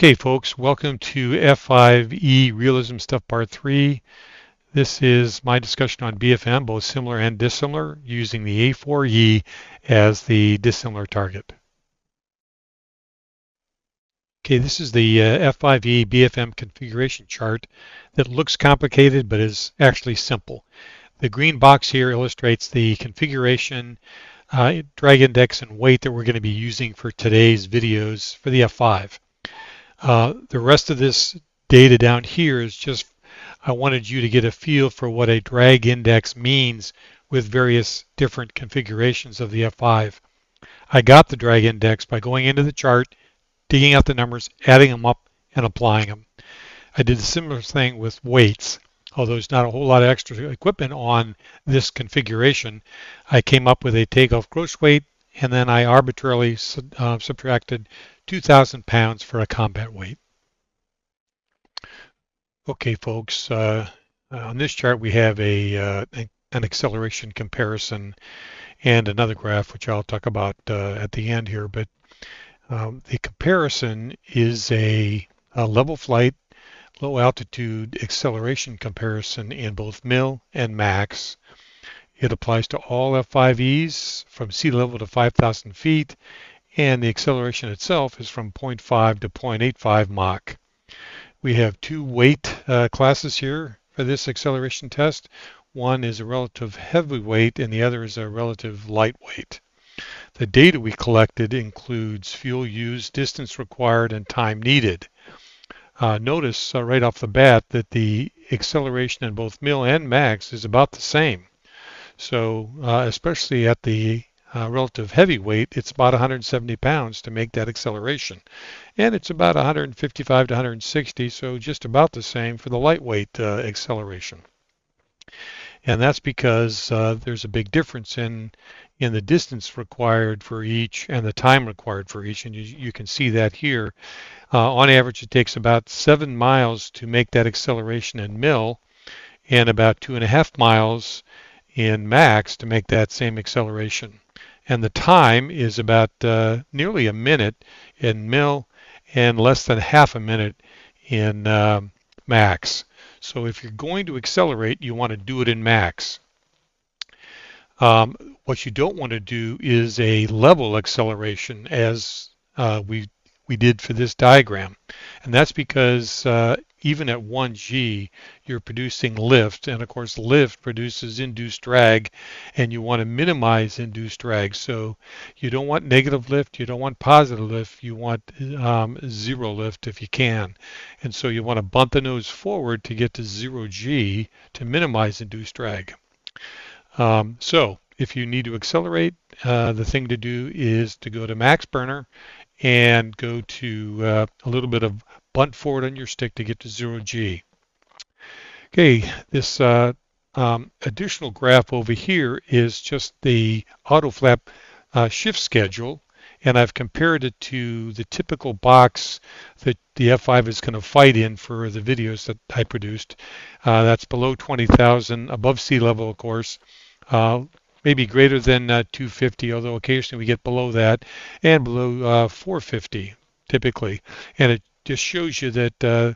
Okay, folks, welcome to F5E Realism Stuff Part 3. This is my discussion on BFM, both similar and dissimilar, using the A4E as the dissimilar target. Okay, this is the uh, F5E BFM configuration chart that looks complicated but is actually simple. The green box here illustrates the configuration, uh, drag index, and weight that we're going to be using for today's videos for the F5. Uh, the rest of this data down here is just, I wanted you to get a feel for what a drag index means with various different configurations of the F5. I got the drag index by going into the chart, digging out the numbers, adding them up, and applying them. I did a similar thing with weights. Although there's not a whole lot of extra equipment on this configuration, I came up with a takeoff gross weight, and then I arbitrarily uh, subtracted 2,000 pounds for a combat weight. Okay, folks, uh, on this chart we have a uh, an acceleration comparison and another graph, which I'll talk about uh, at the end here. But um, the comparison is a, a level flight, low altitude acceleration comparison in both mil and max. It applies to all F5Es from sea level to 5,000 feet and the acceleration itself is from 0.5 to 0.85 Mach. We have two weight uh, classes here for this acceleration test. One is a relative heavyweight and the other is a relative lightweight. The data we collected includes fuel used, distance required, and time needed. Uh, notice uh, right off the bat that the acceleration in both mil and max is about the same. So uh, especially at the uh, relative heavyweight, it's about 170 pounds to make that acceleration. And it's about 155 to 160, so just about the same for the lightweight uh, acceleration. And that's because uh, there's a big difference in in the distance required for each and the time required for each. And you, you can see that here. Uh, on average, it takes about seven miles to make that acceleration in mill and about two and a half miles in max to make that same acceleration and the time is about uh, nearly a minute in mil and less than half a minute in uh, max. So if you're going to accelerate, you want to do it in max. Um, what you don't want to do is a level acceleration as uh, we we did for this diagram. And that's because uh, even at 1g, you're producing lift. And of course, lift produces induced drag, and you want to minimize induced drag. So you don't want negative lift, you don't want positive lift, you want um, zero lift if you can. And so you want to bunt the nose forward to get to 0g to minimize induced drag. Um, so if you need to accelerate, uh, the thing to do is to go to max burner and go to uh, a little bit of bunt forward on your stick to get to zero G. Okay, this uh, um, additional graph over here is just the auto flap uh, shift schedule and I've compared it to the typical box that the F5 is going to fight in for the videos that I produced. Uh, that's below 20,000, above sea level, of course, uh, maybe greater than uh, 250, although occasionally we get below that, and below uh, 450 typically. And it just shows you that uh,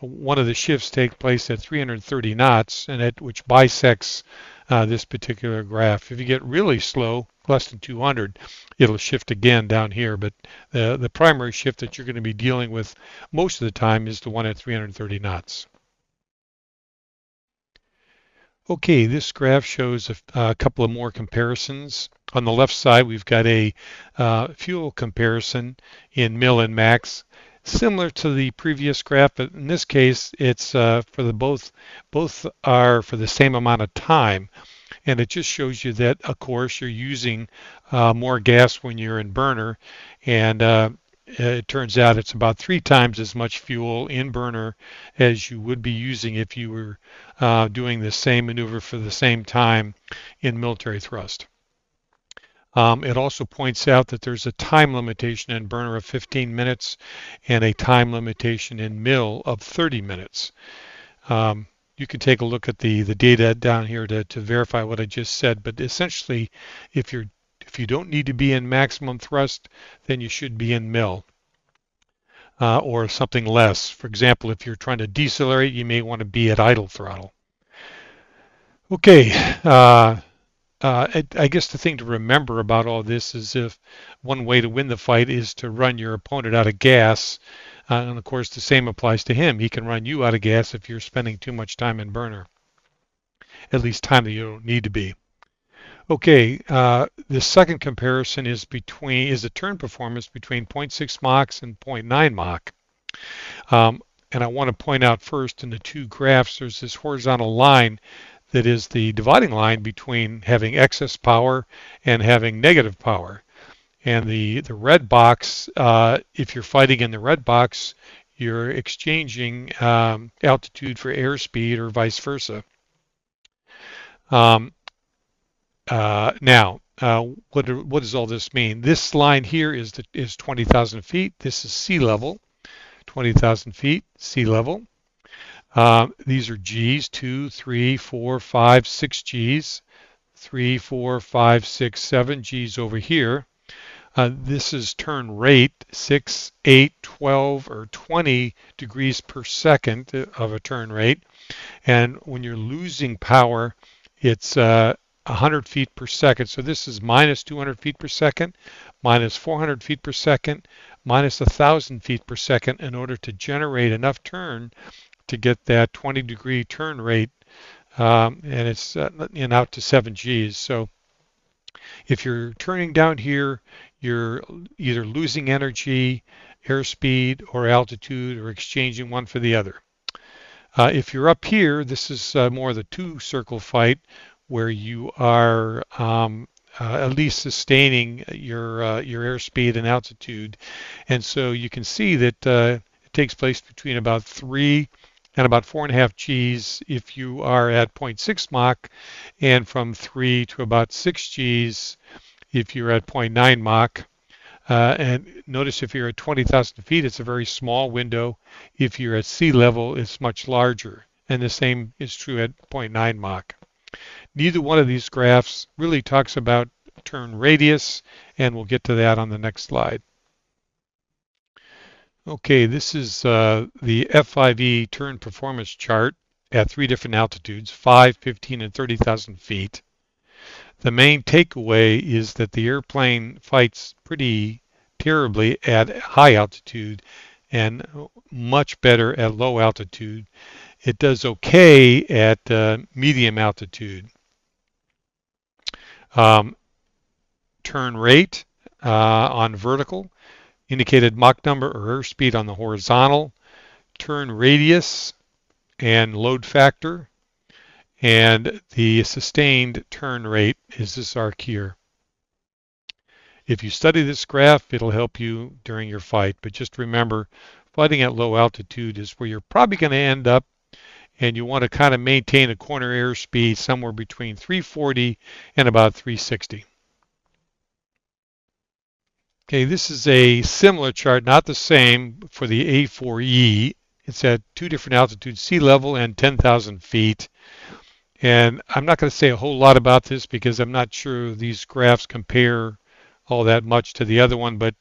one of the shifts take place at 330 knots, and at which bisects uh, this particular graph. If you get really slow, less than 200, it'll shift again down here. But the, the primary shift that you're going to be dealing with most of the time is the one at 330 knots. Okay, this graph shows a, a, couple of more comparisons. On the left side, we've got a uh, fuel comparison in mil and max, similar to the previous graph, but in this case, it's uh, for the both both are for the same amount of time, and it just shows you that, of course, you're using uh, more gas when you're in burner, and uh, it turns out it's about three times as much fuel in burner as you would be using if you were uh, doing the same maneuver for the same time in military thrust. Um, it also points out that there's a time limitation in burner of 15 minutes and a time limitation in mill of 30 minutes. Um, you can take a look at the, the data down here to, to verify what I just said, but essentially if you're if you don't need to be in maximum thrust, then you should be in mill. uh, or something less. For example, if you're trying to decelerate, you may want to be at idle throttle. Okay, uh, uh, I, I, guess the thing to remember about all this is if one way to win the fight is to run your opponent out of gas, uh, and of course the same applies to him. He can run you out of gas if you're spending too much time in burner, at least time that you don't need to be. Okay, uh, the second comparison is between is the turn performance between 0.6 Mach and 0.9 Mach. Um, and I want to point out first in the two graphs, there's this horizontal line that is the dividing line between having excess power and having negative power. And the, the red box, uh, if you're fighting in the red box, you're exchanging um, altitude for airspeed or vice versa. Um, uh, now, uh, what, what does all this mean? This line here is, the, is 20,000 feet. This is sea level, 20,000 feet, sea level. Uh, these are G's, two, three, four, five, six G's, three, four, five, six, seven G's over here. Uh, this is turn rate, 6, 8, 12, or 20 degrees per second of a turn rate. And when you're losing power, it's uh, 100 feet per second. So this is minus 200 feet per second, minus 400 feet per second, minus 1,000 feet per second in order to generate enough turn to get that 20 degree turn rate um, and it's uh, in out to 7 Gs. So if you're turning down here, you're either losing energy, airspeed, or altitude, or exchanging one for the other. Uh, if you're up here, this is uh, more the two circle fight where you are um, uh, at least sustaining your uh, your airspeed and altitude. And so you can see that uh, it takes place between about three and about four and a half Gs if you are at 0.6 Mach, and from three to about six Gs if you're at 0.9 Mach. Uh, and notice if you're at 20,000 feet, it's a very small window. If you're at sea level, it's much larger. And the same is true at 0.9 Mach. Neither one of these graphs really talks about turn radius, and we'll get to that on the next slide. Okay, this is uh, the F5E turn performance chart at three different altitudes, 5, 15, and 30,000 feet. The main takeaway is that the airplane fights pretty terribly at high altitude and much better at low altitude. It does okay at uh, medium altitude. Um, turn rate uh, on vertical indicated Mach number or airspeed on the horizontal, turn radius and load factor, and the sustained turn rate is this arc here. If you study this graph, it'll help you during your fight, but just remember, fighting at low altitude is where you're probably going to end up, and you want to kind of maintain a corner airspeed somewhere between 340 and about 360. Okay, this is a similar chart, not the same for the A4E. It's at two different altitudes, sea level and 10,000 feet. And I'm not going to say a whole lot about this because I'm not sure these graphs compare all that much to the other one. But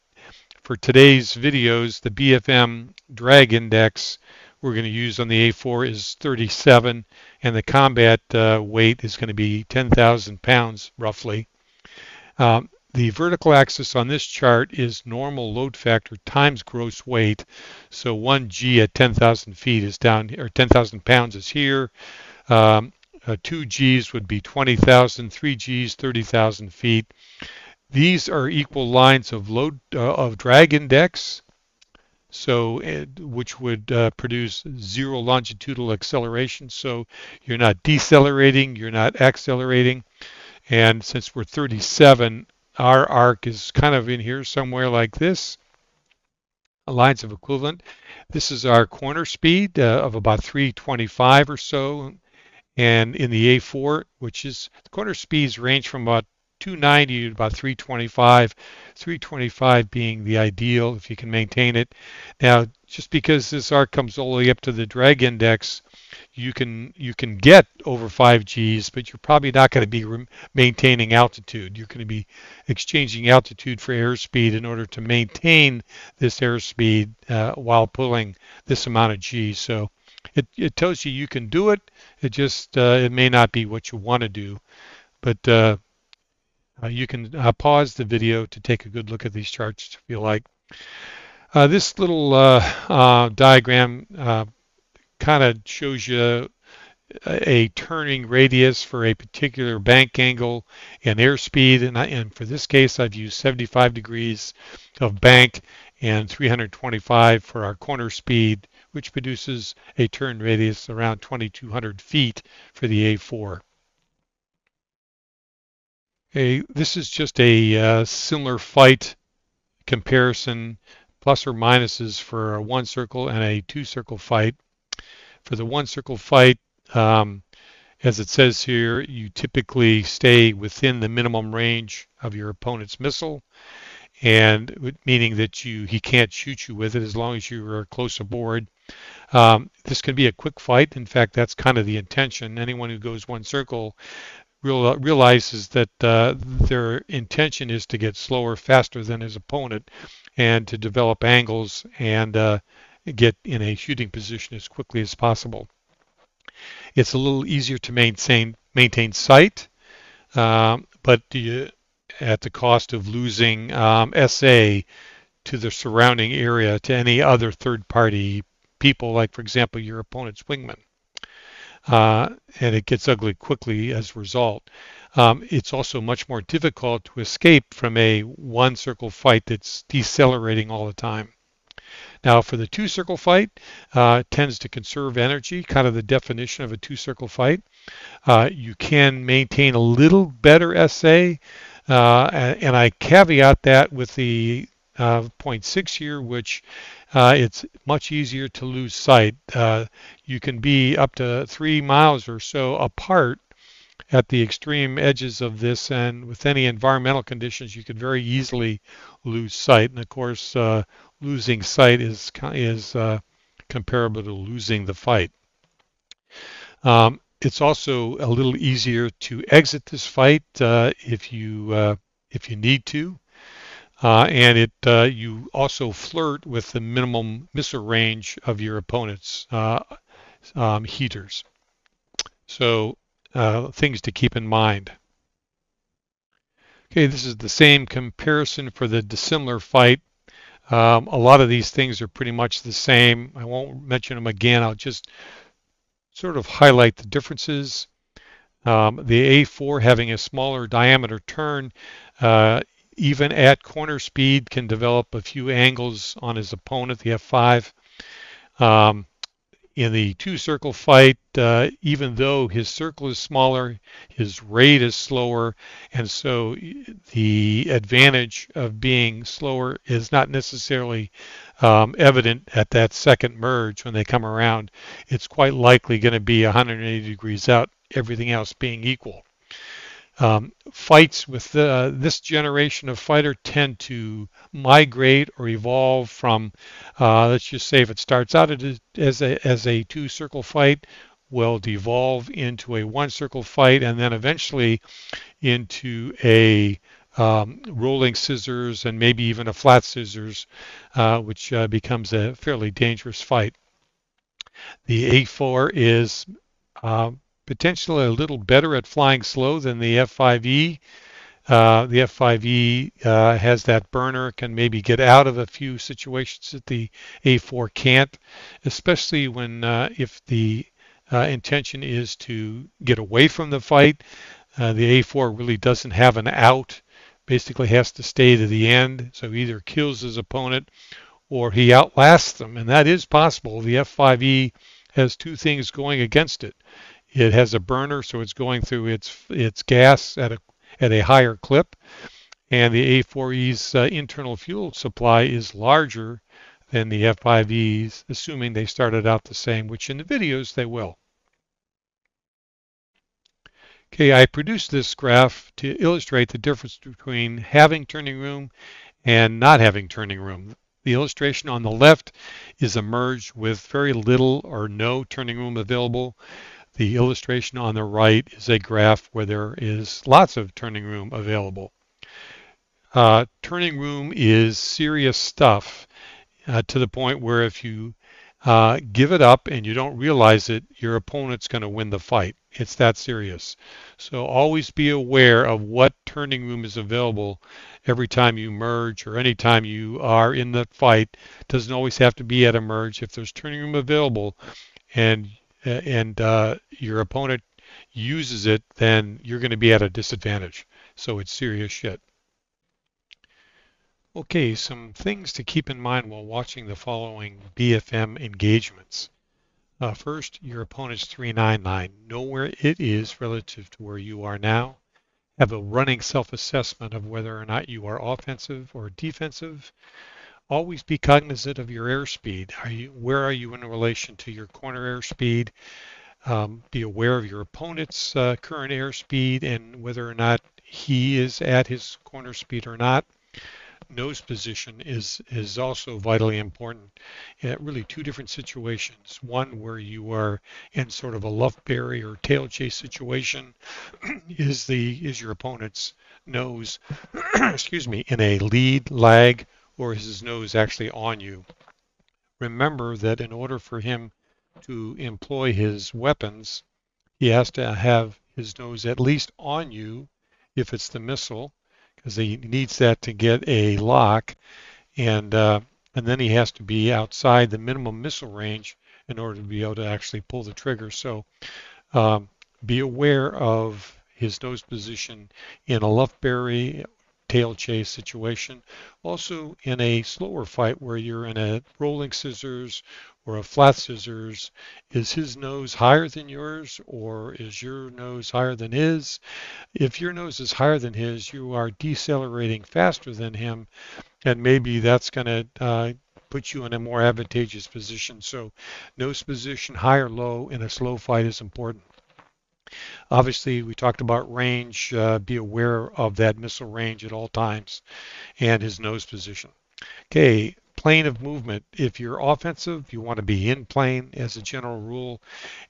for today's videos, the BFM drag index we're going to use on the A4 is 37, and the combat uh, weight is going to be 10,000 pounds roughly. Um, the vertical axis on this chart is normal load factor times gross weight. So 1 G at 10,000 feet is down, or 10,000 pounds is here. Um, uh, 2 G's would be 20,000, 3 G's 30,000 feet. These are equal lines of load uh, of drag index, so uh, which would uh, produce zero longitudinal acceleration. So you're not decelerating, you're not accelerating. And since we're 37, our arc is kind of in here somewhere like this, lines of equivalent. This is our corner speed uh, of about 325 or so. And in the A4, which is the corner speeds range from about 290 to about 325, 325 being the ideal if you can maintain it. Now, just because this arc comes all the way up to the drag index, you can you can get over 5 Gs, but you're probably not going to be maintaining altitude. You're going to be exchanging altitude for airspeed in order to maintain this airspeed uh, while pulling this amount of G. So it, it tells you you can do it. It just uh, it may not be what you want to do, but uh, uh you can uh, pause the video to take a good look at these charts if you like. Uh, this little diagram kind of shows you a turning radius for a particular bank angle and airspeed. And, I, and for this case, I've used 75 degrees of bank and 325 for our corner speed which produces a turn radius around 2,200 feet for the A4. This is just a uh, similar fight comparison, plus or minuses for a one circle and a two circle fight. For the one circle fight, um, as it says here, you typically stay within the minimum range of your opponent's missile and meaning that you he can't shoot you with it as long as you are close aboard. Um, this can be a quick fight. In fact, that's kind of the intention. Anyone who goes one circle real, realizes that uh, their intention is to get slower, faster than his opponent, and to develop angles and uh, get in a shooting position as quickly as possible. It's a little easier to maintain maintain sight, um, but you, at the cost of losing um, SA to the surrounding area to any other third-party people, like, for example, your opponent's wingman. Uh, and it gets ugly quickly as a result. Um, it's also much more difficult to escape from a one circle fight that's decelerating all the time. Now, for the two circle fight, uh, tends to conserve energy, kind of the definition of a two circle fight. Uh, you can maintain a little better SA, uh, and I caveat that with the uh, 0.6 here, which uh, it's much easier to lose sight. Uh, you can be up to three miles or so apart at the extreme edges of this, and with any environmental conditions, you could very easily lose sight. And of course, uh, losing sight is is uh, comparable to losing the fight. Um, it's also a little easier to exit this fight uh, if you uh, if you need to. Uh, and it uh, you also flirt with the minimum missile range of your opponent's uh, um, heaters. So uh, things to keep in mind. Okay, this is the same comparison for the dissimilar fight. Um, a lot of these things are pretty much the same. I won't mention them again. I'll just sort of highlight the differences. Um, the A4 having a smaller diameter turn, uh, even at corner speed, can develop a few angles on his opponent, the F5. Um, in the two circle fight, uh, even though his circle is smaller, his rate is slower, and so the advantage of being slower is not necessarily um, evident at that second merge when they come around. It's quite likely going to be 180 degrees out, everything else being equal. Um, fights with uh, this generation of fighter tend to migrate or evolve from, uh, let's just say if it starts out as a, as a two circle fight, will devolve into a one circle fight and then eventually into a um, rolling scissors and maybe even a flat scissors, uh, which uh, becomes a fairly dangerous fight. The A4 is uh, potentially a little better at flying slow than the F5E. Uh, the F5E uh, has that burner, can maybe get out of a few situations that the A4 can't, especially when uh, if the uh, intention is to get away from the fight. Uh, the A4 really doesn't have an out, basically has to stay to the end, so either kills his opponent or he outlasts them, and that is possible. The F5E has two things going against it. It has a burner, so it's going through its its gas at a at a higher clip, and the A4E's uh, internal fuel supply is larger than the F5Es, assuming they started out the same, which in the videos they will. Okay, I produced this graph to illustrate the difference between having turning room and not having turning room. The illustration on the left is a merge with very little or no turning room available. The illustration on the right is a graph where there is lots of turning room available. Uh, turning room is serious stuff uh, to the point where if you uh, give it up and you don't realize it, your opponent's going to win the fight. It's that serious. So always be aware of what turning room is available every time you merge or anytime you are in the fight. Doesn't always have to be at a merge. If there's turning room available and and uh, your opponent uses it, then you're going to be at a disadvantage. So it's serious shit. Okay, some things to keep in mind while watching the following BFM engagements. Uh, first, your opponent's 399. Know where it is relative to where you are now. Have a running self-assessment of whether or not you are offensive or defensive. Always be cognizant of your airspeed. Are you where are you in relation to your corner airspeed? Um, be aware of your opponent's uh, current airspeed and whether or not he is at his corner speed or not nose position is is also vitally important. In really two different situations. One where you are in sort of a Lufbery or tail chase situation is the is your opponent's nose, excuse me, in a lead lag or is his nose actually on you. Remember that in order for him to employ his weapons, he has to have his nose at least on you if it's the missile because he needs that to get a lock, and uh, and then he has to be outside the minimum missile range in order to be able to actually pull the trigger. So um, be aware of his nose position in a Lufbery tail chase situation. Also in a slower fight where you're in a rolling scissors or a flat scissors, is his nose higher than yours or is your nose higher than his? If your nose is higher than his, you are decelerating faster than him, and maybe that's going to uh, put you in a more advantageous position. So nose position, high or low in a slow fight is important. Obviously, we talked about range. Uh, be aware of that missile range at all times and his nose position. Okay, plane of movement. If you're offensive, you want to be in plane as a general rule.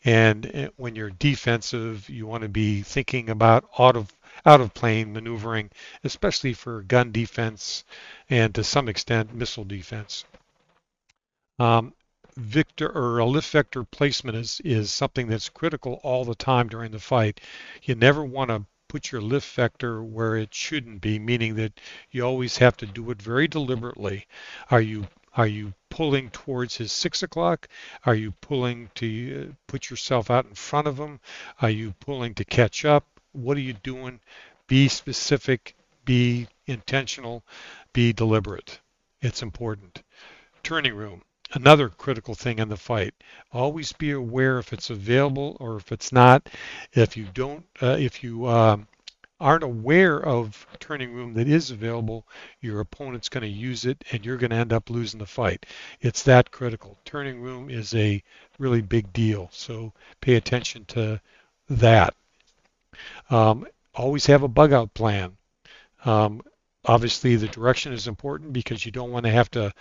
And eh, when you're defensive, you want to be thinking about out of out of plane maneuvering, especially for gun defense and to some extent missile defense. Um, victor or a lift vector placement is, is something that's critical all the time during the fight. You never want to put your lift vector where it shouldn't be, meaning that you always have to do it very deliberately. Are you are you pulling towards his six o'clock? Are you pulling to uh, put yourself out in front of him? Are you pulling to catch up? What are you doing? Be specific, be intentional, be deliberate. It's important. Turning room another critical thing in the fight. Always be aware if it's available or if it's not. If you don't, uh, if you um, aren't aware of turning room that is available, your opponent's going to use it and you're going to end up losing the fight. It's that critical. Turning room is a really big deal, so pay attention to that. Um, always have a bug out plan. Um, obviously, the direction is important because you don't want to have to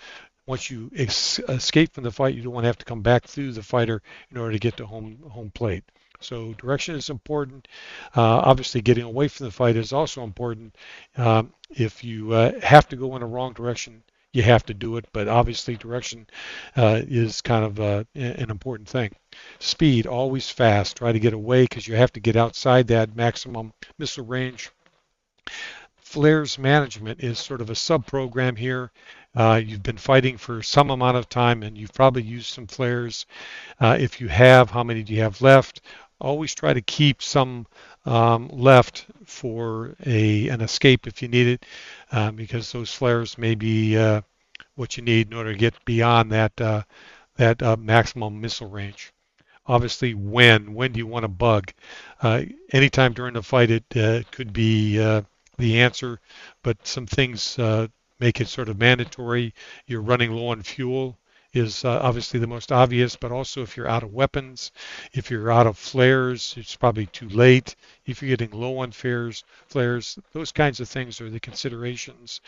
once you ex- escape from the fight, you don't want to have to come back through the fighter in order to get to home home plate. So direction is important. Uh, obviously, getting away from the fight is also important. Um, if you uh, have to go in a wrong direction, you have to do it. But obviously, direction uh, is kind of uh, an important thing. Speed, always fast. Try to get away because you have to get outside that maximum missile range. Flares management is sort of a sub-program here. Uh, you've been fighting for some amount of time and you've probably used some flares. Uh, if you have, how many do you have left? Always try to keep some um, left for a an escape if you need it, uh, because those flares may be uh, what you need in order to get beyond that uh, that maximum missile range. Obviously, when when do you want to bug? anytime during the fight, it could be the answer, but some things make it sort of mandatory. You're running low on fuel is uh, obviously the most obvious, but also if you're out of weapons, if you're out of flares, it's probably too late. If you're getting low on flares, flares, those kinds of things are the considerations.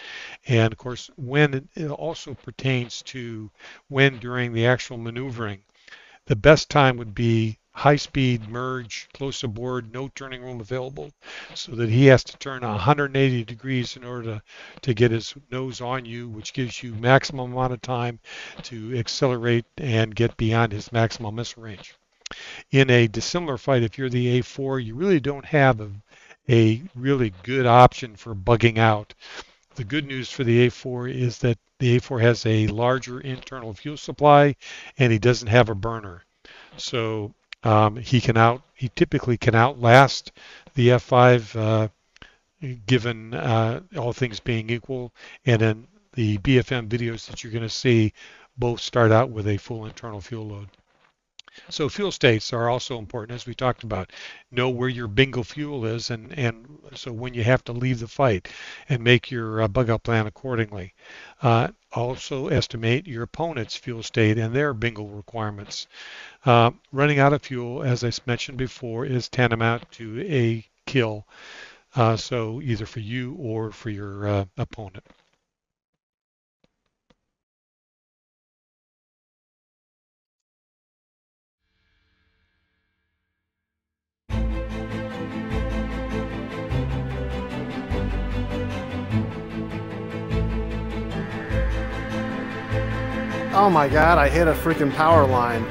And of course, when it also pertains to when during the actual maneuvering, the best time would be high speed merge close aboard no turning room available so that he has to turn 180 degrees in order to, to get his nose on you which gives you maximum amount of time to accelerate and get beyond his maximum missile range in a dissimilar fight if you're the a4 you really don't have a, a really good option for bugging out the good news for the A4 is that the A4 has a larger internal fuel supply and he doesn't have a burner. So um, he can out he typically can outlast the F5 uh, given uh, all things being equal. And then the BFM videos that you're going to see both start out with a full internal fuel load. So fuel states are also important, as we talked about. Know where your bingo fuel is, and, and so when you have to leave the fight, and make your uh, bug out plan accordingly. Uh, also estimate your opponent's fuel state and their bingo requirements. Uh, running out of fuel, as I mentioned before, is tantamount to a kill. Uh, so either for you or for your uh, opponent. Oh my god, I hit a freaking power line.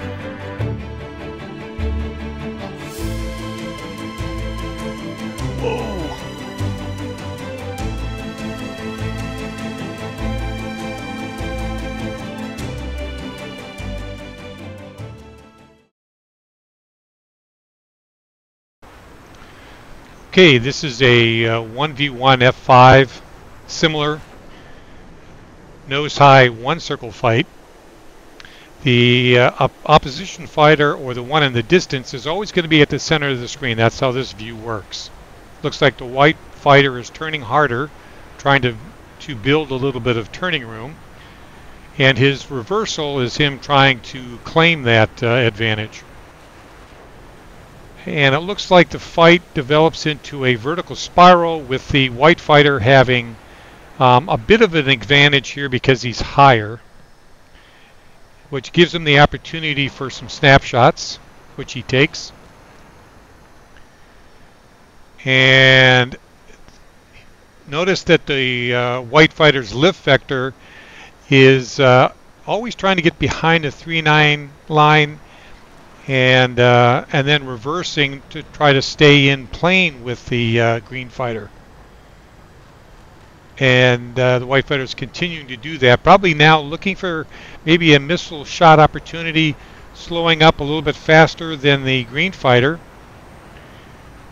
Okay, this is a uh, 1v1 F5, similar nose high one circle fight the uh, op opposition fighter or the one in the distance is always going to be at the center of the screen. That's how this view works. Looks like the white fighter is turning harder, trying to, to build a little bit of turning room. And his reversal is him trying to claim that uh, advantage. And it looks like the fight develops into a vertical spiral with the white fighter having um, a bit of an advantage here because he's higher which gives him the opportunity for some snapshots, which he takes. And notice that the uh, white fighter's lift vector is uh, always trying to get behind the 3-9 line and uh, and then reversing to try to stay in plane with the uh, green fighter and uh, the white fighter is continuing to do that. Probably now looking for maybe a missile shot opportunity, slowing up a little bit faster than the green fighter.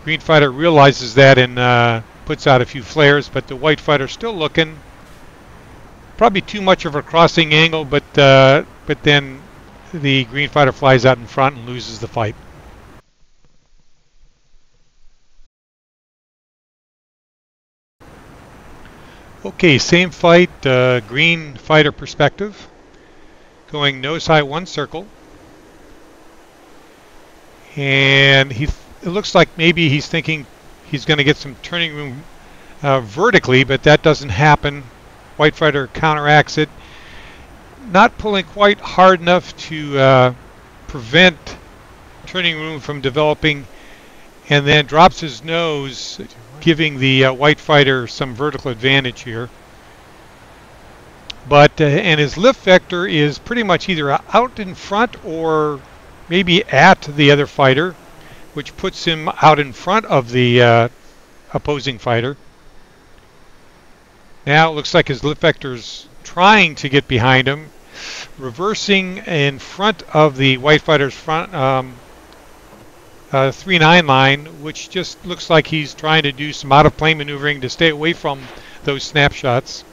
Green fighter realizes that and uh, puts out a few flares, but the white fighter still looking. Probably too much of a crossing angle, but uh, but then the green fighter flies out in front and loses the fight. Okay, same fight, uh, green fighter perspective. Going nose high one circle. And he, it looks like maybe he's thinking he's going to get some turning room uh, vertically, but that doesn't happen. White fighter counteracts it. Not pulling quite hard enough to uh, prevent turning room from developing and then drops his nose giving the uh, white fighter some vertical advantage here. But uh, and his lift vector is pretty much either out in front or maybe at the other fighter, which puts him out in front of the uh, opposing fighter. Now it looks like his lift vector's trying to get behind him, reversing in front of the white fighter's front um, uh, 3-9 line, which just looks like he's trying to do some out-of-plane maneuvering to stay away from those snapshots.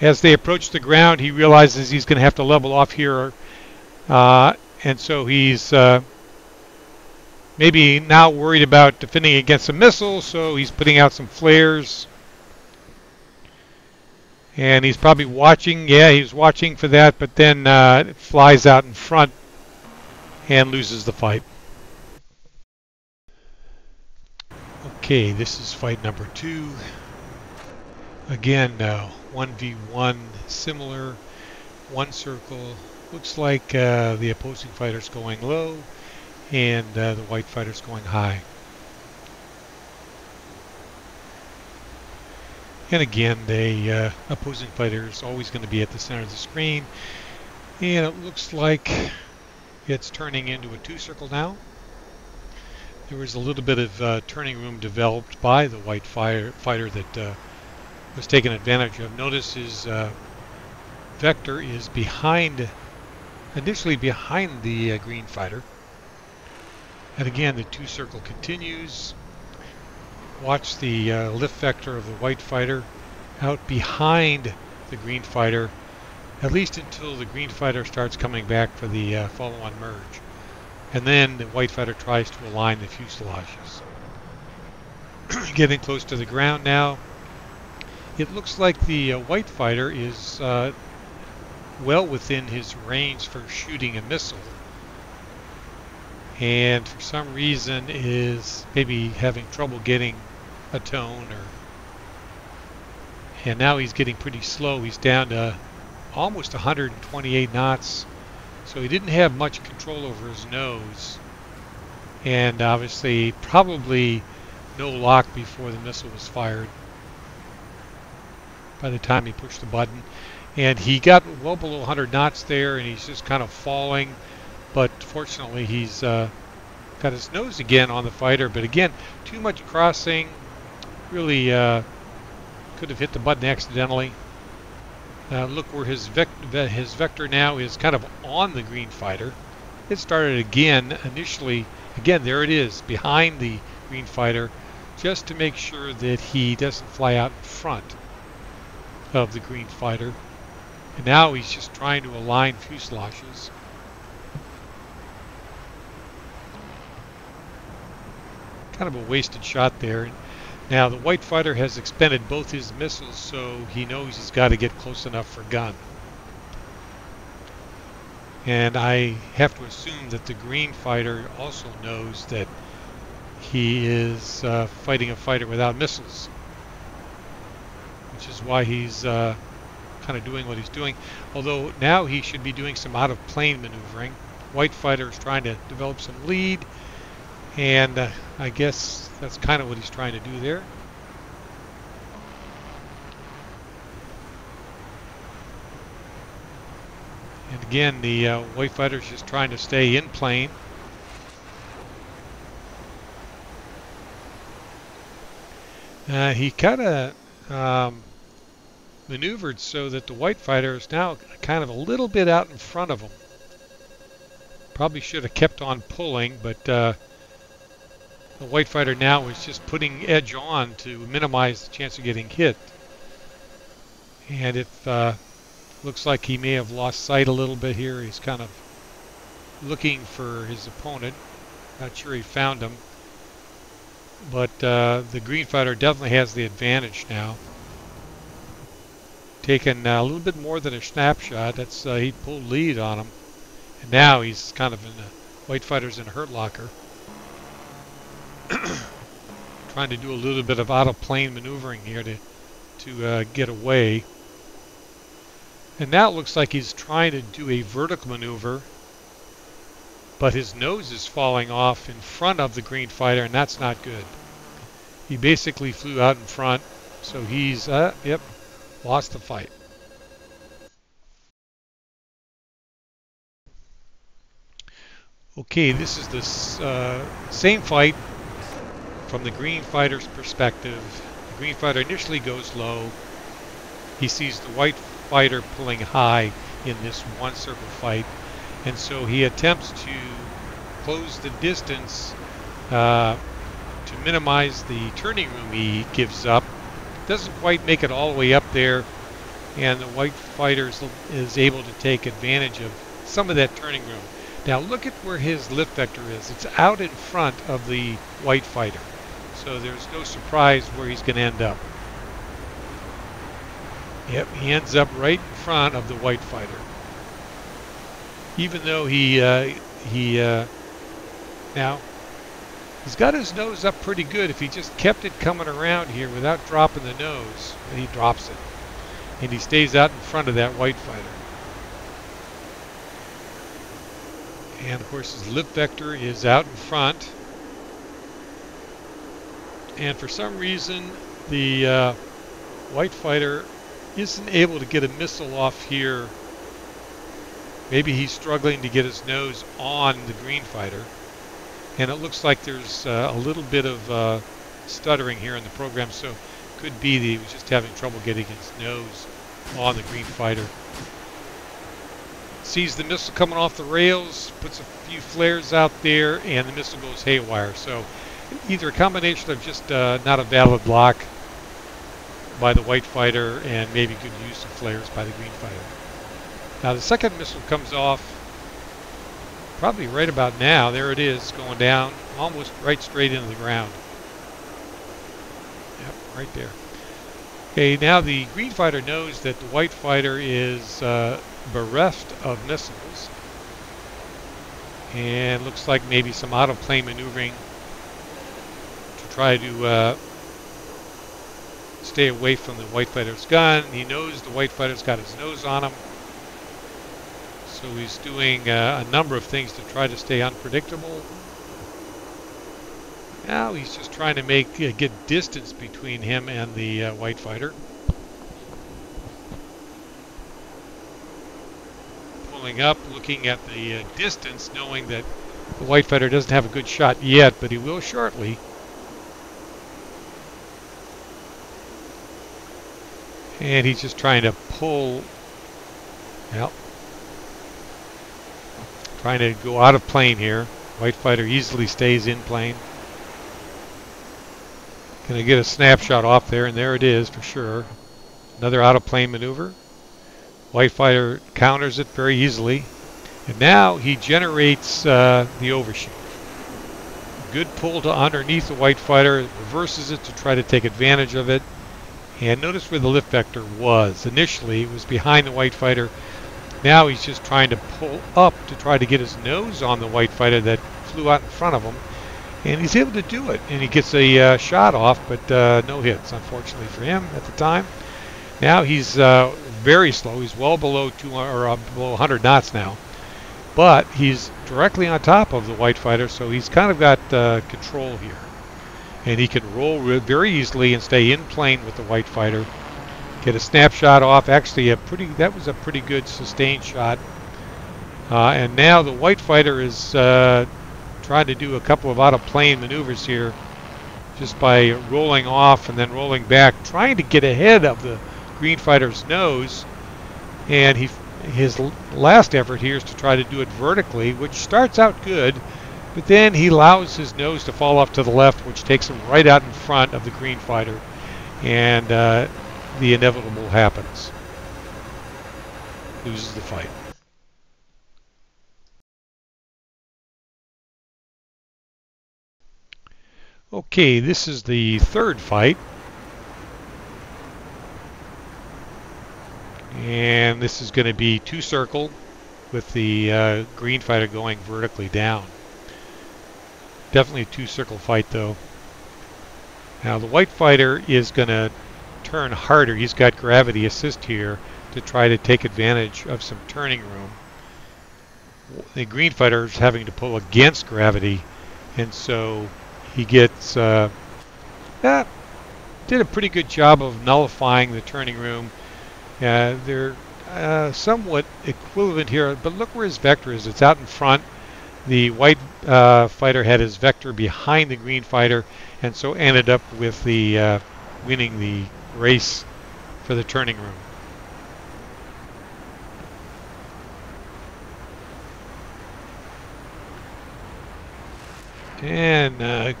As they approach the ground, he realizes he's going to have to level off here, uh, and so he's uh, maybe now worried about defending against a missile, so he's putting out some flares. And he's probably watching, yeah, he's watching for that, but then uh, it flies out in front and loses the fight. Okay, this is fight number two. Again, uh, 1v1, similar, one circle. Looks like uh, the opposing fighter's going low and uh, the white fighter's going high. And again, the uh, opposing fighter is always going to be at the center of the screen. And it looks like it's turning into a two-circle now. There was a little bit of uh, turning room developed by the white fire, fighter that uh, was taken advantage of. Notice his uh, vector is behind, initially behind the uh, green fighter. And again, the two-circle continues watch the uh, lift vector of the white fighter out behind the green fighter, at least until the green fighter starts coming back for the uh, follow-on merge. And then the white fighter tries to align the fuselages. Getting close to the ground now. It looks like the uh, white fighter is uh, well within his range for shooting a missile and for some reason is maybe having trouble getting a tone or and now he's getting pretty slow he's down to almost 128 knots so he didn't have much control over his nose. And obviously probably no lock before the missile was fired by the time he pushed the button. And he got well below 100 knots there and he's just kind of falling. But fortunately he's uh, got his nose again on the fighter. But again too much crossing really uh, could have hit the button accidentally. Uh, look where his, his vector now is kind of on the green fighter. It started again initially. Again, there it is behind the green fighter just to make sure that he doesn't fly out in front of the green fighter. And now he's just trying to align fuselages. Kind of a wasted shot there. Now the white fighter has expended both his missiles, so he knows he's got to get close enough for gun. And I have to assume that the green fighter also knows that he is uh, fighting a fighter without missiles. Which is why he's uh, kind of doing what he's doing. Although now he should be doing some out-of-plane maneuvering. White fighter is trying to develop some lead. And uh, I guess that's kind of what he's trying to do there. And again, the uh, white is just trying to stay in plane. Uh, he kind of um, maneuvered so that the white fighter is now kind of a little bit out in front of him. Probably should have kept on pulling, but uh, the white fighter now is just putting edge on to minimize the chance of getting hit. And it uh, looks like he may have lost sight a little bit here. He's kind of looking for his opponent. Not sure he found him. But uh, the green fighter definitely has the advantage now. Taken uh, a little bit more than a snapshot. That's uh, he pulled lead on him. And now he's kind of in the white fighter's in a hurt locker. trying to do a little bit of out-of-plane maneuvering here to, to uh, get away. And now it looks like he's trying to do a vertical maneuver, but his nose is falling off in front of the green fighter, and that's not good. He basically flew out in front, so he's, uh, yep, lost the fight. Okay, this is the uh, same fight, from the green fighter's perspective, the green fighter initially goes low. He sees the white fighter pulling high in this one circle fight, and so he attempts to close the distance uh, to minimize the turning room he gives up. Doesn't quite make it all the way up there, and the white fighter is able to take advantage of some of that turning room. Now look at where his lift vector is. It's out in front of the white fighter so there's no surprise where he's going to end up. Yep, he ends up right in front of the white fighter. Even though he uh, he uh, now he's got his nose up pretty good. If he just kept it coming around here without dropping the nose, he drops it, and he stays out in front of that white fighter. And of course, his lift vector is out in front. And for some reason, the uh, white fighter isn't able to get a missile off here. Maybe he's struggling to get his nose on the green fighter. And it looks like there's uh, a little bit of uh, stuttering here in the program, so could be that he was just having trouble getting his nose on the green fighter. Sees the missile coming off the rails, puts a few flares out there, and the missile goes haywire. So either a combination of just uh, not a valid block by the white fighter and maybe good use of flares by the green fighter. Now the second missile comes off probably right about now. There it is going down almost right straight into the ground. Yep, right there. Okay, now the green fighter knows that the white fighter is uh, bereft of missiles. And looks like maybe some out-of-plane maneuvering to try to uh, stay away from the white fighter's gun. He knows the white fighter's got his nose on him. So he's doing uh, a number of things to try to stay unpredictable. Now he's just trying to make uh, get distance between him and the uh, white fighter. Pulling up, looking at the uh, distance, knowing that the white fighter doesn't have a good shot yet, but he will shortly. And he's just trying to pull, well, trying to go out of plane here. White fighter easily stays in plane. Gonna get a snapshot off there, and there it is for sure. Another out of plane maneuver. White fighter counters it very easily. And now he generates uh, the overshoot. Good pull to underneath the white fighter, reverses it to try to take advantage of it. And notice where the lift vector was. Initially, it was behind the white fighter. Now he's just trying to pull up to try to get his nose on the white fighter that flew out in front of him. And he's able to do it. And he gets a uh, shot off, but uh, no hits, unfortunately for him at the time. Now he's uh, very slow. He's well below 200, or uh, below 100 knots now. But he's directly on top of the white fighter, so he's kind of got uh, control here and he can roll very easily and stay in plane with the white fighter. Get a snapshot off. Actually, a pretty that was a pretty good sustained shot. Uh, and now the white fighter is uh, trying to do a couple of out of plane maneuvers here, just by rolling off and then rolling back, trying to get ahead of the green fighter's nose. And he his last effort here is to try to do it vertically, which starts out good but then he allows his nose to fall off to the left, which takes him right out in front of the green fighter. And uh, the inevitable happens. Loses the fight. Okay, this is the third fight. And this is going to be two circle with the uh, green fighter going vertically down. Definitely a two-circle fight, though. Now, the white fighter is going to turn harder. He's got gravity assist here to try to take advantage of some turning room. The green fighter is having to pull against gravity, and so he gets uh, that did a pretty good job of nullifying the turning room. Uh, they're uh, somewhat equivalent here, but look where his vector is. It's out in front. The white uh, fighter had his vector behind the green fighter, and so ended up with the uh, winning the race for the turning room. And uh,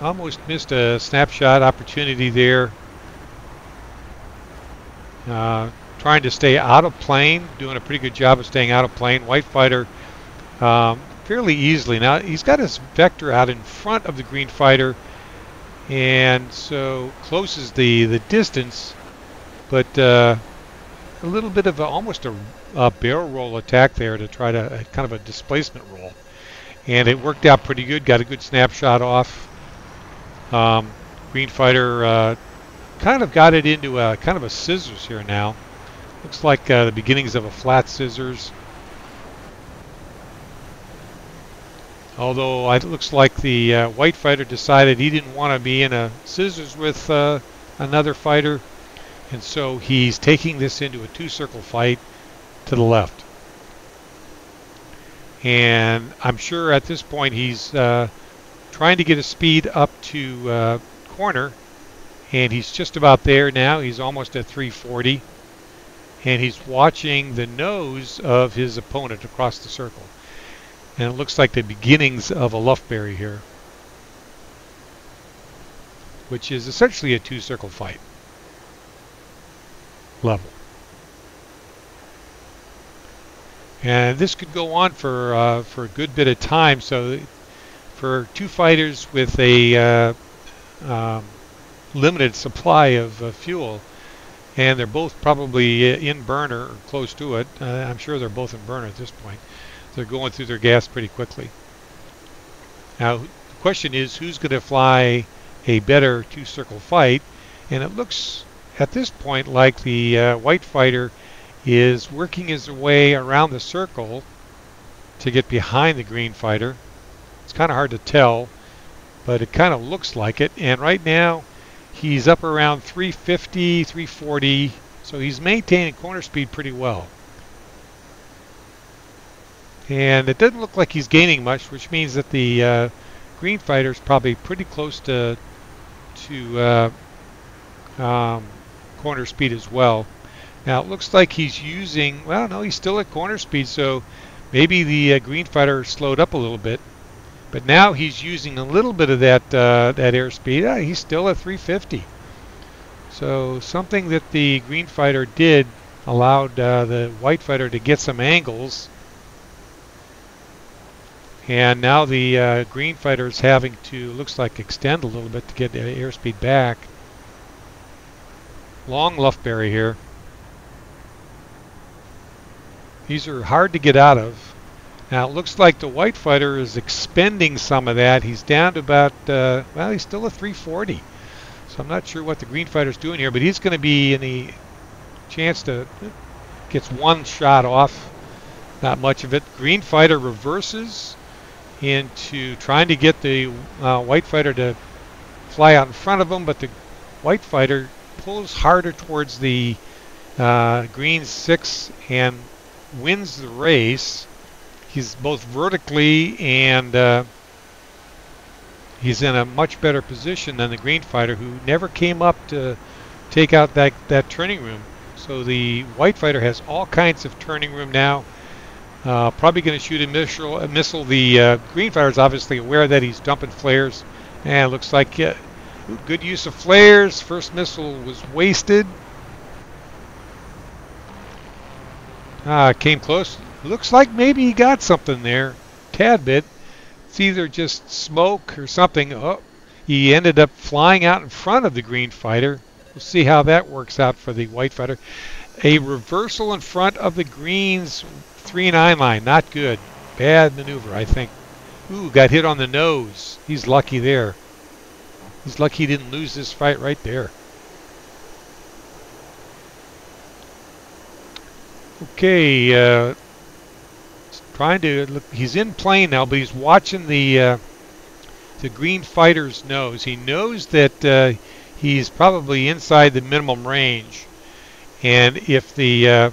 almost missed a snapshot opportunity there. Uh, trying to stay out of plane, doing a pretty good job of staying out of plane. White fighter um, fairly easily. Now he's got his vector out in front of the green fighter and so closes the the distance but uh, a little bit of a, almost a, a, barrel roll attack there to try to kind of a displacement roll, and it worked out pretty good. Got a good snapshot off. Um, Green Fighter uh, kind of got it into a kind of a scissors here now. Looks like uh, the beginnings of a flat scissors. Although it looks like the uh, white fighter decided he didn't want to be in a scissors with uh, another fighter, and so he's taking this into a two-circle fight to the left. And I'm sure at this point he's uh, trying to get his speed up to uh, corner, and he's just about there now. He's almost at 340, and he's watching the nose of his opponent across the circle. And it looks like the beginnings of a Lufbery here, which is essentially a two-circle fight level. And this could go on for uh, for a good bit of time. So, for two fighters with a uh, um, limited supply of uh, fuel, and they're both probably in burner or close to it. Uh, I'm sure they're both in burner at this point. They're going through their gas pretty quickly. Now, the question is who's going to fly a better two-circle fight? And it looks at this point like the uh, white fighter is working his way around the circle to get behind the green fighter. It's kind of hard to tell, but it kind of looks like it. And right now, he's up around 350, 340, so he's maintaining corner speed pretty well. And it doesn't look like he's gaining much, which means that the uh, green fighter is probably pretty close to to uh, um, corner speed as well. Now it looks like he's using, well, no, he's still at corner speed, so maybe the uh, green fighter slowed up a little bit. But now he's using a little bit of that uh, that airspeed. Ah, he's still at 350. So something that the green fighter did allowed uh, the white fighter to get some angles and now the uh, green fighter is having to, looks like, extend a little bit to get the airspeed back. Long Lufberry here. These are hard to get out of. Now it looks like the white fighter is expending some of that. He's down to about, uh, well, he's still a 340. So I'm not sure what the green fighter's doing here, but he's going to be in the chance to, gets one shot off. Not much of it. Green fighter reverses into trying to get the uh, white fighter to fly out in front of him, but the white fighter pulls harder towards the uh, green six and wins the race. He's both vertically and uh, he's in a much better position than the green fighter who never came up to take out that, that turning room. So the white fighter has all kinds of turning room now uh, probably going to shoot a missile. A missile. The uh, green fighter is obviously aware that he's dumping flares. And looks like uh, good use of flares. First missile was wasted. Ah, came close. Looks like maybe he got something there. Tad bit. It's either just smoke or something. Oh, he ended up flying out in front of the green fighter. We'll see how that works out for the white fighter. A reversal in front of the greens 3-9 line, not good. Bad maneuver, I think. Ooh, got hit on the nose. He's lucky there. He's lucky he didn't lose this fight right there. Okay, uh, trying to look. He's in plane now, but he's watching the uh, the green fighter's nose. He knows that uh, he's probably inside the minimum range, and if the uh,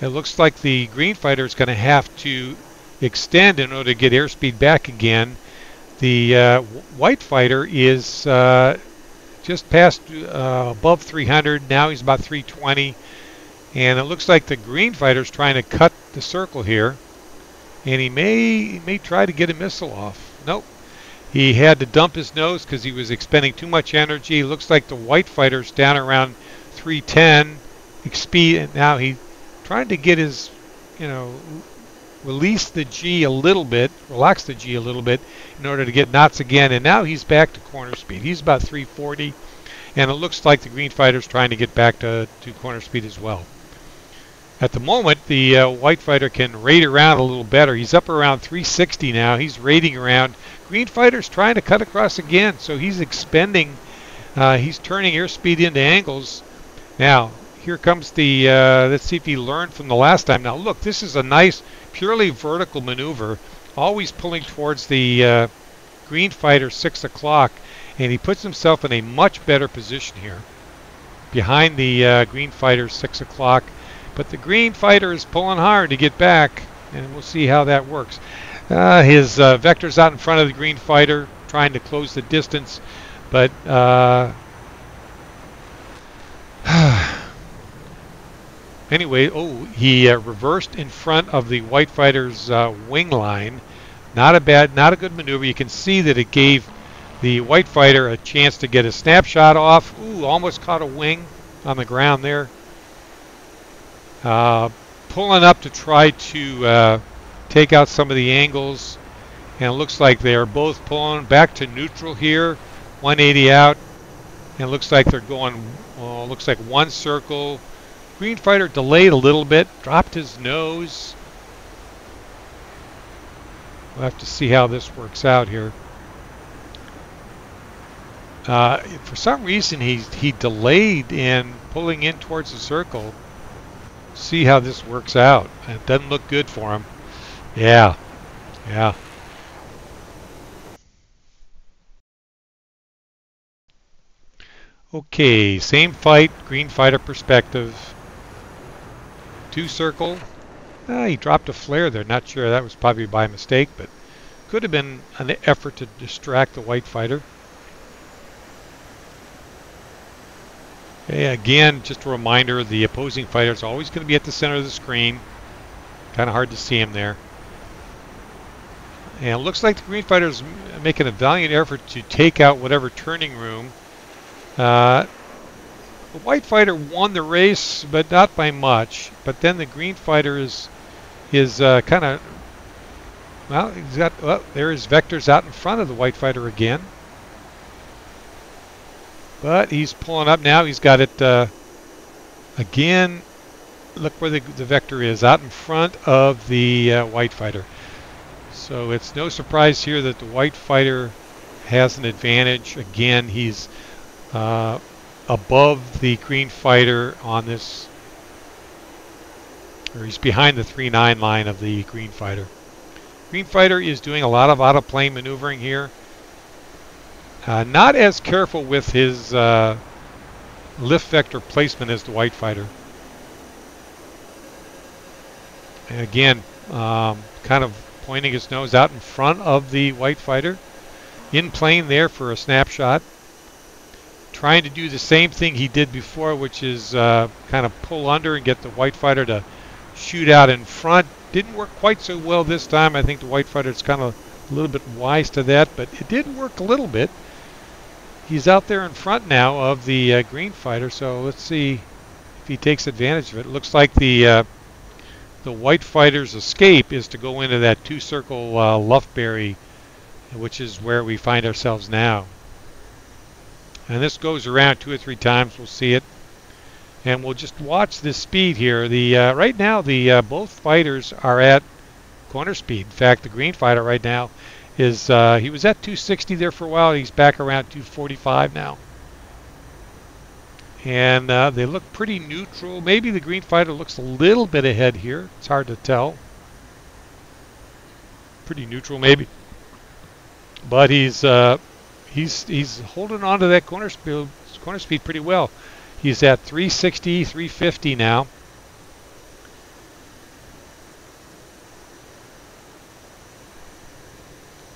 it looks like the green fighter is going to have to extend in order to get airspeed back again. The uh, white fighter is uh, just past uh, above 300. Now he's about 320. And it looks like the green fighter is trying to cut the circle here. And he may, he may try to get a missile off. Nope. He had to dump his nose because he was expending too much energy. Looks like the white fighter's down around 310 speed. Now he trying to get his, you know, release the G a little bit, relax the G a little bit in order to get knots again. And now he's back to corner speed. He's about 340. And it looks like the green fighter's trying to get back to, to corner speed as well. At the moment, the uh, white fighter can rate around a little better. He's up around 360 now. He's rating around. Green fighter's trying to cut across again, so he's expending. Uh, he's turning airspeed into angles. Now, here comes the. Uh, let's see if he learned from the last time. Now, look, this is a nice, purely vertical maneuver, always pulling towards the uh, green fighter 6 o'clock, and he puts himself in a much better position here, behind the uh, green fighter 6 o'clock but the green fighter is pulling hard to get back, and we'll see how that works. Uh, his uh, vector's out in front of the green fighter, trying to close the distance, but uh, anyway, oh, he uh, reversed in front of the white fighter's uh, wing line. Not a bad, not a good maneuver. You can see that it gave the white fighter a chance to get a snapshot off. Ooh, almost caught a wing on the ground there. Uh, pulling up to try to uh, take out some of the angles and it looks like they are both pulling back to neutral here 180 out and looks like they're going well, looks like one circle green fighter delayed a little bit dropped his nose we'll have to see how this works out here uh, for some reason he he delayed in pulling in towards the circle see how this works out. It doesn't look good for him. Yeah, yeah. Okay, same fight, green fighter perspective. Two circle. Ah, he dropped a flare there. Not sure that was probably by mistake, but could have been an effort to distract the white fighter. Okay, again, just a reminder, the opposing fighter is always going to be at the center of the screen. Kind of hard to see him there. And it looks like the green fighter is making a valiant effort to take out whatever turning room. Uh, the white fighter won the race, but not by much. But then the green fighter is is uh, kind of well, he's got well, there his vectors out in front of the white fighter again. But he's pulling up now. He's got it uh, again. Look where the, the vector is, out in front of the uh, white fighter. So it's no surprise here that the white fighter has an advantage. Again, he's uh, above the green fighter on this, or he's behind the 3-9 line of the green fighter. Green fighter is doing a lot of out-of-plane maneuvering here. Uh, not as careful with his uh, lift vector placement as the White Fighter. And again, um, kind of pointing his nose out in front of the White Fighter. In plane there for a snapshot. Trying to do the same thing he did before, which is uh, kind of pull under and get the White Fighter to shoot out in front. Didn't work quite so well this time. I think the White Fighter is kind of a little bit wise to that, but it did work a little bit he's out there in front now of the uh, green fighter, so let's see if he takes advantage of it. looks like the uh, the white fighter's escape is to go into that two-circle uh, Lufberry, which is where we find ourselves now. And this goes around two or three times. We'll see it. And we'll just watch this speed here. The uh, Right now, the uh, both fighters are at corner speed. In fact, the green fighter right now is uh, he was at 260 there for a while. He's back around 245 now. And uh, they look pretty neutral. Maybe the green fighter looks a little bit ahead here. It's hard to tell. Pretty neutral maybe. But he's uh, he's he's holding on to that corner speed corner speed pretty well. He's at 360, 350 now.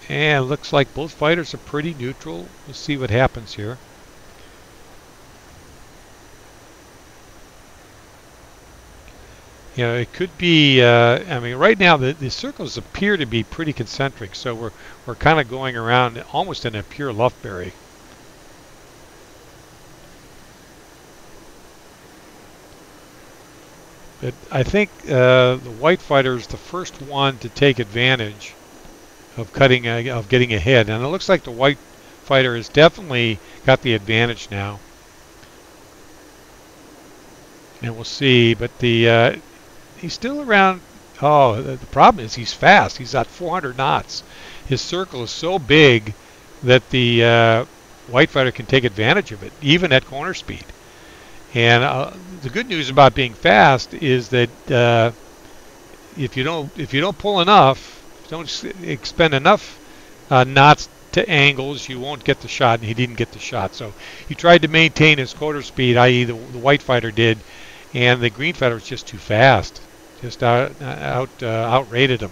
And looks like both fighters are pretty neutral. We'll see what happens here. You know, it could be, uh, I mean, right now the, the circles appear to be pretty concentric, so we're, we're kind of going around almost in a pure Lufberry. But I think uh, the white fighter is the first one to take advantage of cutting of getting ahead. And it looks like the white fighter has definitely got the advantage now. And we'll see, but the uh, he's still around. Oh, the problem is he's fast. He's at 400 knots. His circle is so big that the uh, white fighter can take advantage of it, even at corner speed. And uh, the good news about being fast is that uh, if you don't if you don't pull enough, don't expend enough uh, knots to angles, you won't get the shot, and he didn't get the shot. So he tried to maintain his quarter speed, i.e., the, the white fighter did, and the green fighter was just too fast, just out, out uh, outrated him.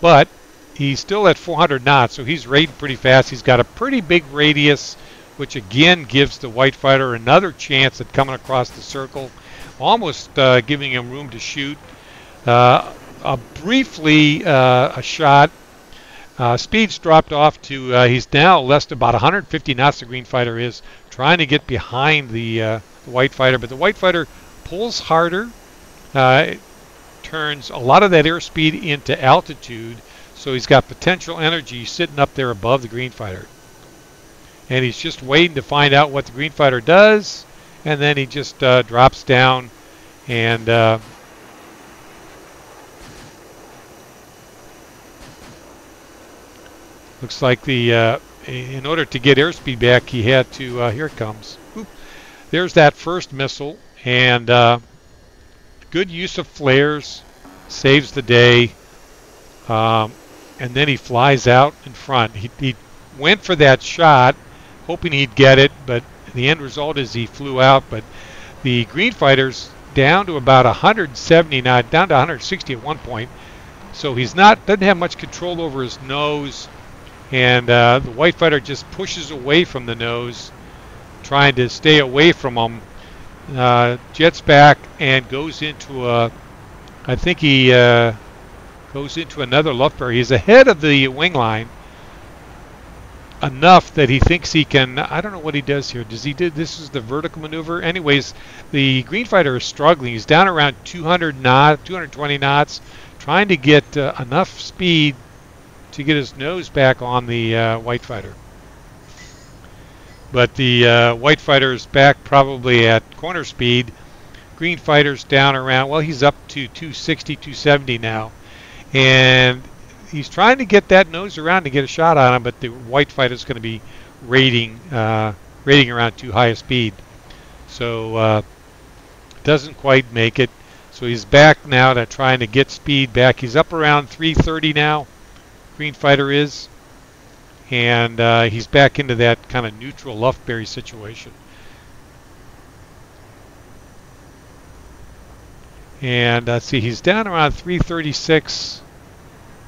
But he's still at 400 knots, so he's rating pretty fast. He's got a pretty big radius, which again gives the white fighter another chance at coming across the circle, almost uh, giving him room to shoot. Uh, briefly, uh, a shot uh, speed's dropped off to, uh, he's now less than about 150 knots, the green fighter is, trying to get behind the, uh, the white fighter. But the white fighter pulls harder, uh, turns a lot of that airspeed into altitude, so he's got potential energy sitting up there above the green fighter. And he's just waiting to find out what the green fighter does, and then he just uh, drops down and uh, Looks like the uh, in order to get airspeed back, he had to. Uh, here it comes. Oop. There's that first missile, and uh, good use of flares saves the day. Um, and then he flies out in front. He, he went for that shot, hoping he'd get it, but the end result is he flew out. But the green fighters down to about 170 now, down to 160 at one point. So he's not doesn't have much control over his nose and uh, the white fighter just pushes away from the nose, trying to stay away from him. Uh, jets back and goes into a, I think he uh, goes into another Lufberry. He's ahead of the wing line enough that he thinks he can. I don't know what he does here. Does he do this? Is the vertical maneuver? Anyways, the green fighter is struggling. He's down around 200 knots, 220 knots, trying to get uh, enough speed to get his nose back on the uh, white fighter. But the uh, white fighter is back probably at corner speed. Green fighter's down around, well, he's up to 260, 270 now. And he's trying to get that nose around to get a shot on him, but the white fighter's going to be rating, uh, rating around too high a speed. So uh, doesn't quite make it. So he's back now to trying to get speed back. He's up around 330 now. Green Fighter is. And uh, he's back into that kind of neutral Lufberry situation. And let's uh, see, he's down around 336,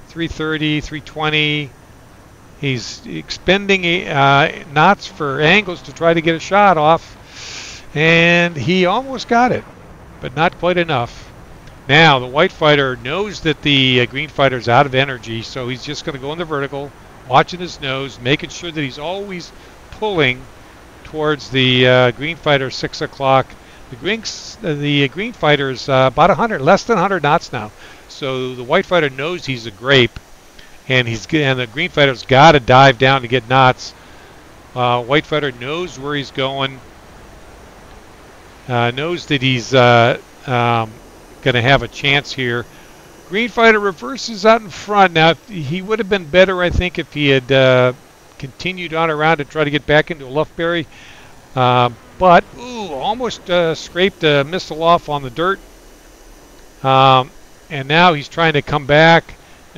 330, 320. He's expending uh, knots for angles to try to get a shot off. And he almost got it, but not quite enough. Now, the white fighter knows that the uh, green fighter is out of energy, so he's just going to go in the vertical, watching his nose, making sure that he's always pulling towards the uh, green fighter 6 o'clock. The green, uh, the green fighter is uh, about 100, less than 100 knots now. So the white fighter knows he's a grape, and he's and the green fighter's got to dive down to get knots. Uh, white fighter knows where he's going, uh, knows that he's um, going to have a chance here. Green Fighter reverses out in front. Now, he would have been better, I think, if he had uh, continued on around to try to get back into a Lufberry. Uh, but, ooh, almost uh, scraped a missile off on the dirt. Um, and now he's trying to come back.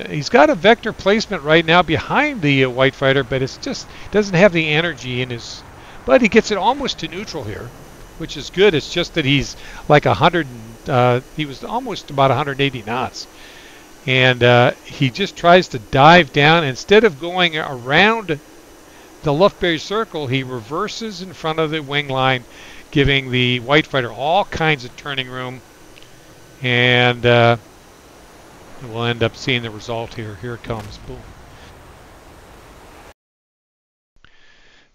He's got a vector placement right now behind the uh, White Fighter, but it's just doesn't have the energy in his. But he gets it almost to neutral here, which is good. It's just that he's like 100 uh, he was almost about 180 knots. And uh, he just tries to dive down. Instead of going around the Lufberry circle, he reverses in front of the wing line, giving the white fighter all kinds of turning room. And uh, we'll end up seeing the result here. Here comes. Boom.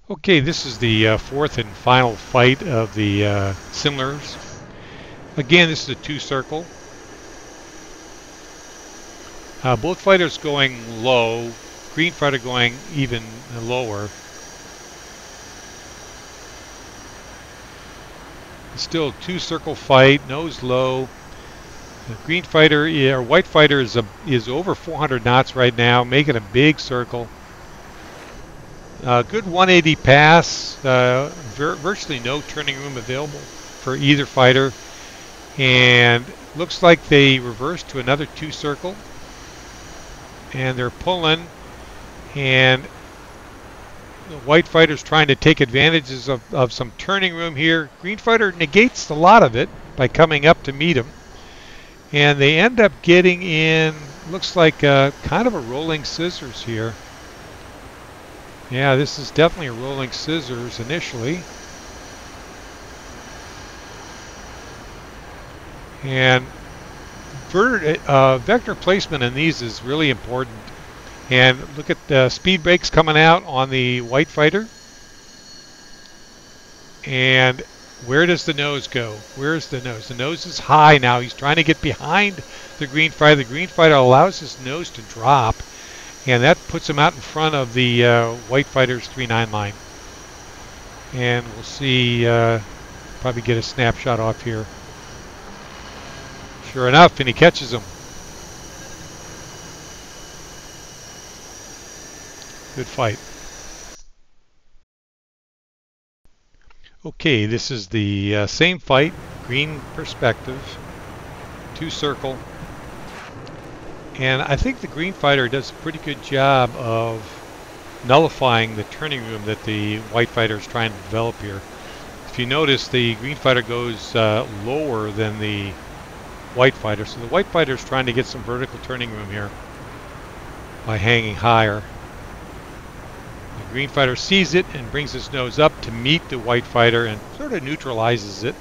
Okay, this is the uh, fourth and final fight of the uh, Simlers. Again, this is a two circle. Uh, both fighters going low, green fighter going even lower. Still two circle fight, nose low. Green fighter or white fighter is a, is over 400 knots right now, making a big circle. Uh, good 180 pass, uh, vir virtually no turning room available for either fighter, and looks like they reversed to another two circle, and they're pulling, and the white fighter's trying to take advantages of, of some turning room here. Green fighter negates a lot of it by coming up to meet him and they end up getting in looks like a, kind of a rolling scissors here yeah this is definitely a rolling scissors initially and uh, vector placement in these is really important and look at the speed brakes coming out on the white fighter and where does the nose go? Where's the nose? The nose is high now. He's trying to get behind the green fighter. The green fighter allows his nose to drop, and that puts him out in front of the uh, white fighter's 3-9 line. And we'll see, uh, probably get a snapshot off here. Sure enough, and he catches him. Good fight. Okay, this is the uh, same fight, green perspective, two circle. And I think the green fighter does a pretty good job of nullifying the turning room that the white fighter is trying to develop here. If you notice, the green fighter goes uh, lower than the white fighter. So the white fighter is trying to get some vertical turning room here by hanging higher. The green fighter sees it and brings his nose up to meet the white fighter and sort of neutralizes it.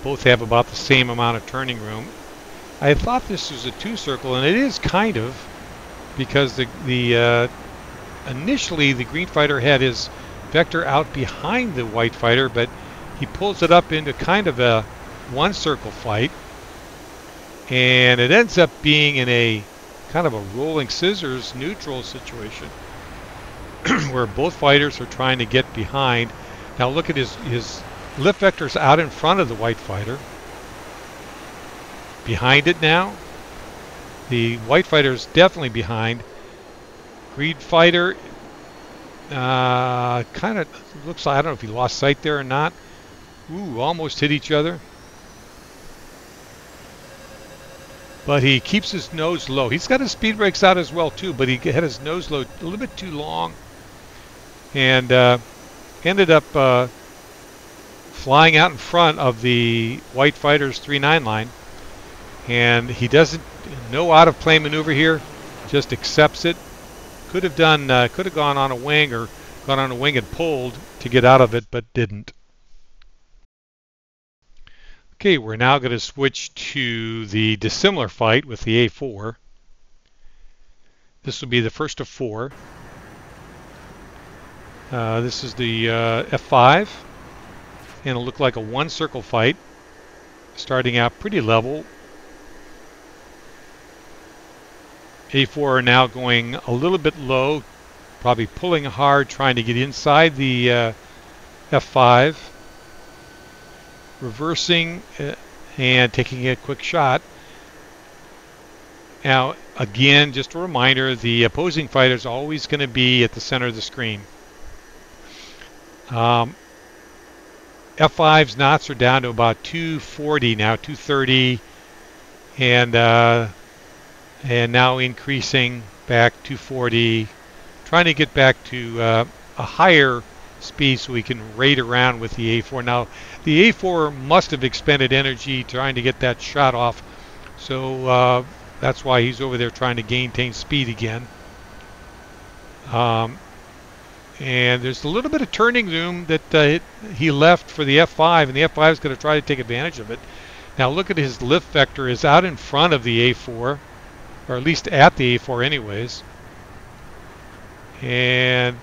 Both have about the same amount of turning room. I thought this was a two circle, and it is kind of, because the the uh, initially the green fighter had his vector out behind the white fighter, but he pulls it up into kind of a one circle fight, and it ends up being in a kind of a rolling scissors neutral situation. where both fighters are trying to get behind. Now look at his, his lift vector's out in front of the white fighter. Behind it now. The white fighter is definitely behind. Green fighter uh, kind of looks like, I don't know if he lost sight there or not. Ooh, almost hit each other. But he keeps his nose low. He's got his speed brakes out as well too, but he had his nose low a little bit too long and uh, ended up uh, flying out in front of the white fighter's 3-9 line. And he doesn't no out of plane maneuver here, just accepts it. Could have done, uh, could have gone on a wing or gone on a wing and pulled to get out of it, but didn't. Okay, we're now going to switch to the dissimilar fight with the A4. This will be the first of four. Uh, this is the uh, F5 and it'll look like a one circle fight starting out pretty level. A4 are now going a little bit low, probably pulling hard, trying to get inside the uh, F5, reversing uh, and taking a quick shot. Now, again, just a reminder, the opposing fighter is always going to be at the center of the screen. Um, F5's knots are down to about 240 now, 230, and uh, and now increasing back 240, trying to get back to uh, a higher speed so we can rate around with the A4. Now, the A4 must have expended energy trying to get that shot off, so uh, that's why he's over there trying to maintain speed again. Um, and there's a little bit of turning room that uh, he left for the F5, and the F5 is going to try to take advantage of it. Now look at his lift vector is out in front of the A4, or at least at the A4 anyways. And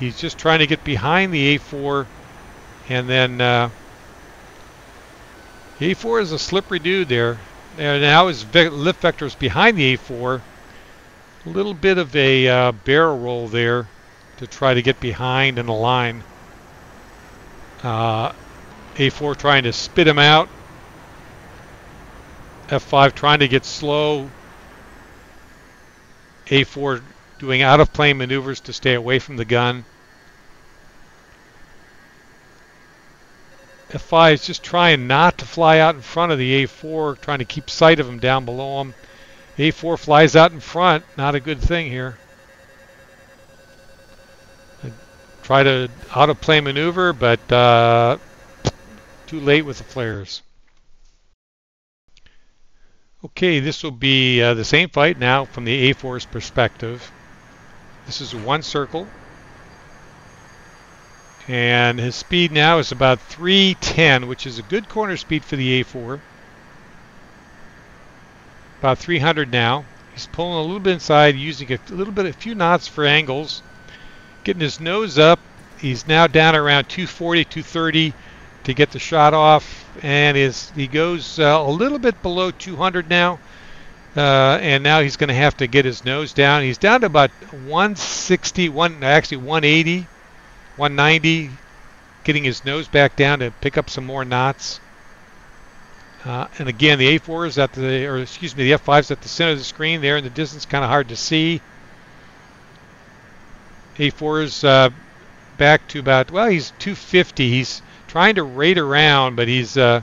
he's just trying to get behind the A4, and then uh, A4 is a slippery dude there. And now his lift vector is behind the A4. A little bit of a uh, barrel roll there to try to get behind in the line. Uh, A4 trying to spit him out. F5 trying to get slow. A4 doing out of plane maneuvers to stay away from the gun. F5 is just trying not to fly out in front of the A4, trying to keep sight of him down below him. A4 flies out in front, not a good thing here. Try to plane maneuver, but uh, too late with the flares. Okay, this will be uh, the same fight now from the A4's perspective. This is one circle. And his speed now is about 310, which is a good corner speed for the A4. About 300 now. He's pulling a little bit inside, using a little bit, a few knots for angles getting his nose up. He's now down around 240, 230 to get the shot off, and his he goes uh, a little bit below 200 now. Uh, and now he's going to have to get his nose down. He's down to about 160, one actually 180, 190, getting his nose back down to pick up some more knots. Uh, and again, the A4 is at the, or excuse me, the F5 is at the center of the screen there in the distance, kind of hard to see. A4 is uh, back to about, well, he's 250. He's trying to rate around, but he's uh,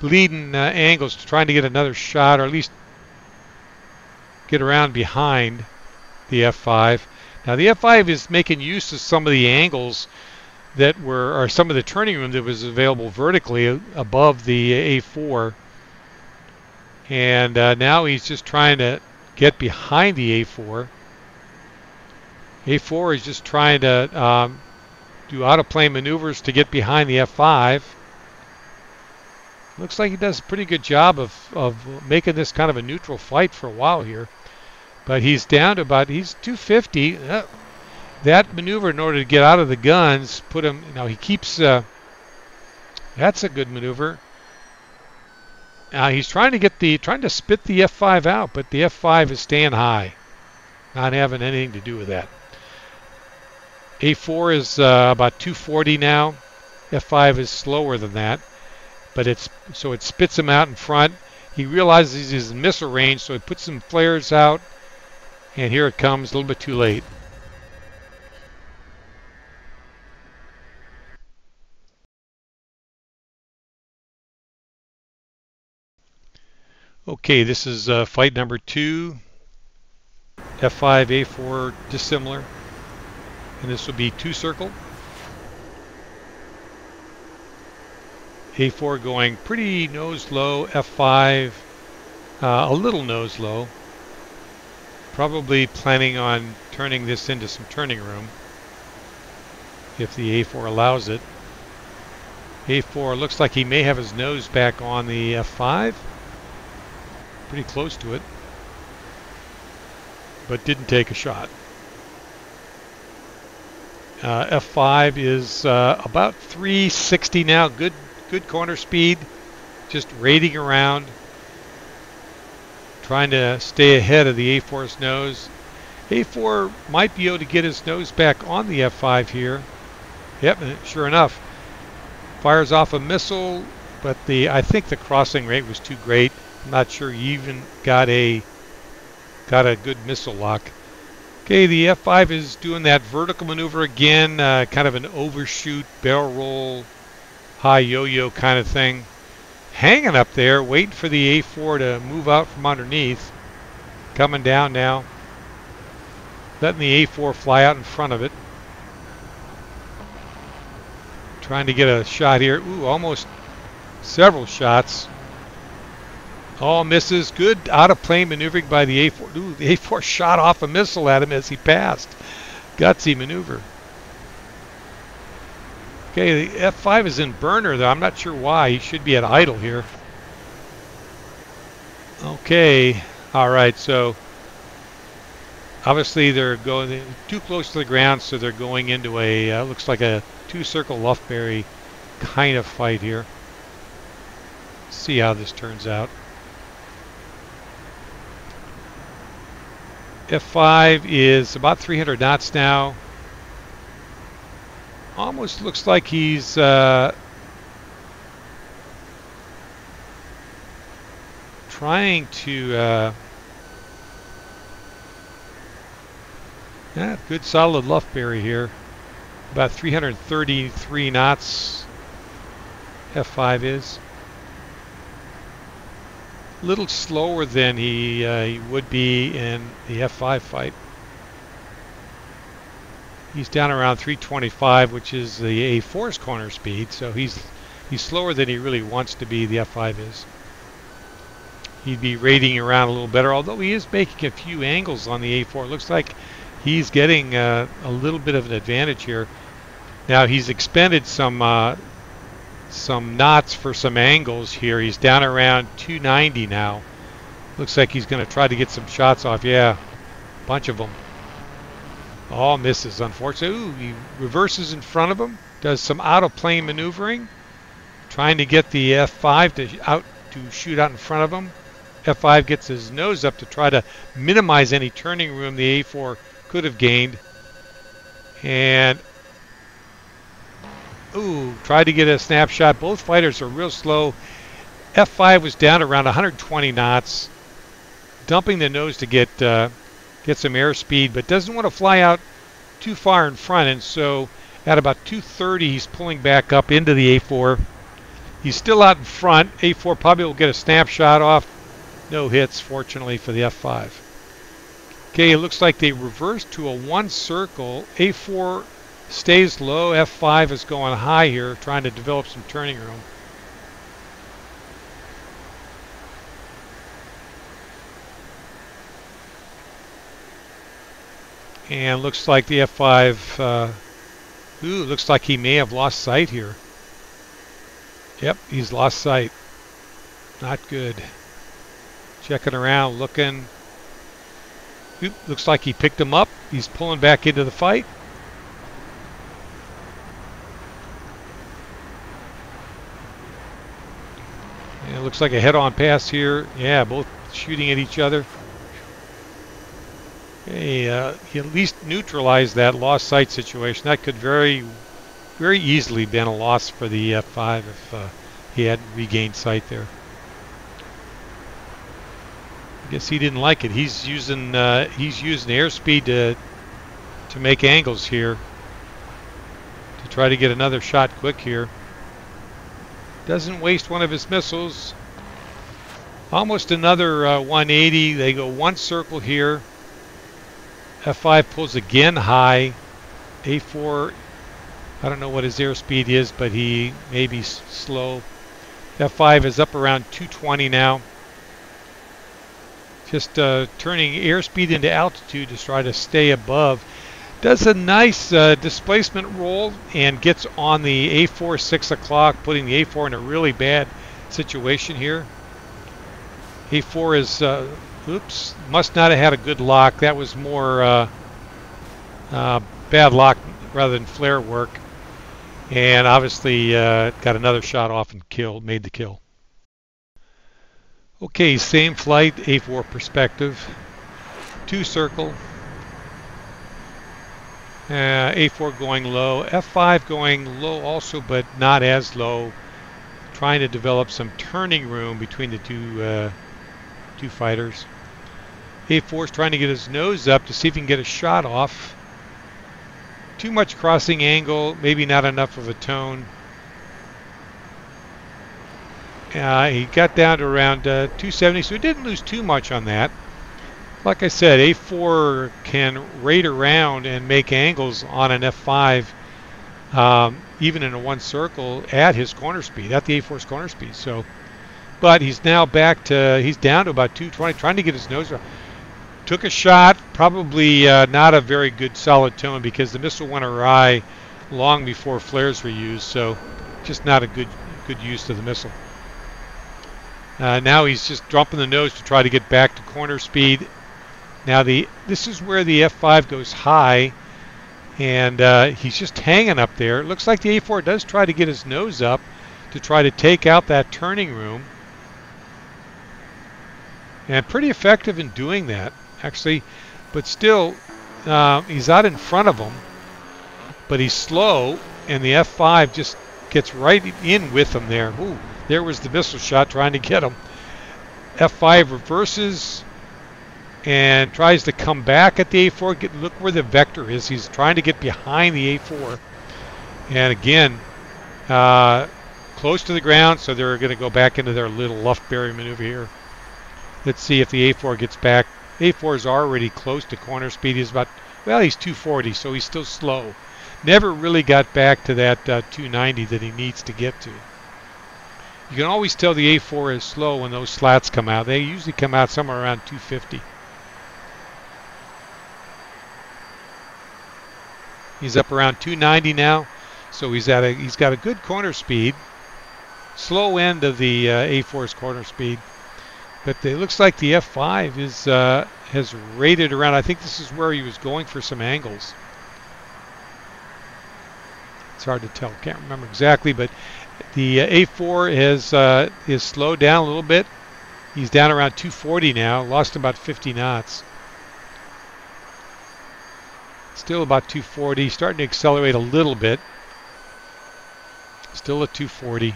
bleeding uh, angles, trying to get another shot, or at least get around behind the F5. Now the F5 is making use of some of the angles that were, or some of the turning room that was available vertically above the A4. And uh, now he's just trying to get behind the A4. A4 is just trying to um, do out-of-plane maneuvers to get behind the F5. Looks like he does a pretty good job of, of making this kind of a neutral fight for a while here. But he's down to about, he's 250. Uh, that maneuver in order to get out of the guns put him, you know, he keeps, uh, that's a good maneuver. Now he's trying to get the, trying to spit the F5 out, but the F5 is staying high. Not having anything to do with that. A4 is uh, about 240 now. F5 is slower than that, but it's so it spits him out in front. He realizes he's in missile range, so he puts some flares out, and here it comes a little bit too late. Okay, this is uh, fight number two. F5, A4 dissimilar and this will be two circle. A4 going pretty nose low, F5 uh, a little nose low. Probably planning on turning this into some turning room if the A4 allows it. A4 looks like he may have his nose back on the F5. Pretty close to it. But didn't take a shot. Uh, F5 is uh, about 360 now. Good, good corner speed. Just rating around, trying to stay ahead of the A4's nose. A4 might be able to get his nose back on the F5 here. Yep, sure enough, fires off a missile, but the I think the crossing rate was too great. I'm not sure he even got a got a good missile lock. Okay, the F5 is doing that vertical maneuver again, uh, kind of an overshoot, barrel roll, high yo-yo kind of thing. Hanging up there, waiting for the A4 to move out from underneath. Coming down now. Letting the A4 fly out in front of it. Trying to get a shot here. Ooh, almost several shots. All misses. Good out of plane maneuvering by the A4. Ooh, the A4 shot off a missile at him as he passed. Gutsy maneuver. Okay, the F5 is in burner though. I'm not sure why. He should be at idle here. Okay. All right. So obviously they're going too close to the ground, so they're going into a uh, looks like a two-circle Lufbery kind of fight here. See how this turns out. F5 is about 300 knots now. Almost looks like he's uh, trying to uh, yeah, good solid Lufbery here. About 333 knots F5 is. A little slower than he, uh, he would be in the F5 fight. He's down around 325, which is the A4's corner speed, so he's he's slower than he really wants to be, the F5 is. He'd be rating around a little better, although he is making a few angles on the A4. Looks like he's getting uh, a little bit of an advantage here. Now he's expended some uh, some knots for some angles here. He's down around 290 now. Looks like he's going to try to get some shots off. Yeah, bunch of them. All misses, unfortunately. Ooh, he reverses in front of him. Does some out of plane maneuvering. Trying to get the F5 to out to shoot out in front of him. F5 gets his nose up to try to minimize any turning room the A4 could have gained. And ooh, tried to get a snapshot. Both fighters are real slow. F5 was down around 120 knots, dumping the nose to get uh, get some airspeed, but doesn't want to fly out too far in front. And so at about 230, he's pulling back up into the A4. He's still out in front. A4 probably will get a snapshot off. No hits, fortunately, for the F5. Okay, it looks like they reversed to a one circle. A4 stays low. F5 is going high here, trying to develop some turning room. And looks like the F5, uh, ooh, looks like he may have lost sight here. Yep, he's lost sight. Not good. Checking around, looking. Oop, looks like he picked him up. He's pulling back into the fight. And it looks like a head-on pass here. Yeah, both shooting at each other. Uh, he at least neutralized that lost sight situation. That could very, very easily been a loss for the F5 if uh, he hadn't regained sight there. I guess he didn't like it. He's using uh, he's using airspeed to to make angles here to try to get another shot quick here. Doesn't waste one of his missiles. Almost another uh, 180. They go one circle here. F5 pulls again high. A4, I don't know what his airspeed is, but he may be slow. F5 is up around 220 now. Just uh, turning airspeed into altitude to try to stay above. Does a nice uh, displacement roll and gets on the A4 6 o'clock, putting the A4 in a really bad situation here. A4 is uh, Oops, must not have had a good lock. That was more uh, uh, bad lock rather than flare work. And obviously uh, got another shot off and killed, made the kill. Okay, same flight, A4 perspective. Two circle. Uh, A4 going low. F5 going low also, but not as low. Trying to develop some turning room between the two uh, two fighters. A4 is trying to get his nose up to see if he can get a shot off. Too much crossing angle, maybe not enough of a tone. Uh, he got down to around uh, 270, so he didn't lose too much on that. Like I said, A4 can rate around and make angles on an F5, um, even in a one circle, at his corner speed, at the A4's corner speed. So but he's now back to he's down to about 220 trying to get his nose around. Took a shot probably uh, not a very good solid tone because the missile went awry long before flares were used so just not a good good use of the missile. Uh, now he's just dropping the nose to try to get back to corner speed. Now the this is where the F5 goes high and uh, he's just hanging up there. It looks like the A4 does try to get his nose up to try to take out that turning room and pretty effective in doing that actually but still uh, he's out in front of him but he's slow and the F5 just gets right in with him there Ooh, there was the missile shot trying to get him F5 reverses and tries to come back at the A4. Get, look where the vector is. He's trying to get behind the A4. And again, uh, close to the ground, so they're going to go back into their little Lufbery maneuver here. Let's see if the A4 gets back. A4 is already close to corner speed. He's about, well, he's 240, so he's still slow. Never really got back to that uh, 290 that he needs to get to. You can always tell the A4 is slow when those slats come out. They usually come out somewhere around 250. He's up around 290 now, so he's at a he's got a good corner speed. Slow end of the uh, A4's corner speed, but it looks like the F5 is uh, has rated around. I think this is where he was going for some angles. It's hard to tell. Can't remember exactly, but the uh, A4 is uh, is slowed down a little bit. He's down around 240 now. Lost about 50 knots. Still about 240, starting to accelerate a little bit. Still at 240.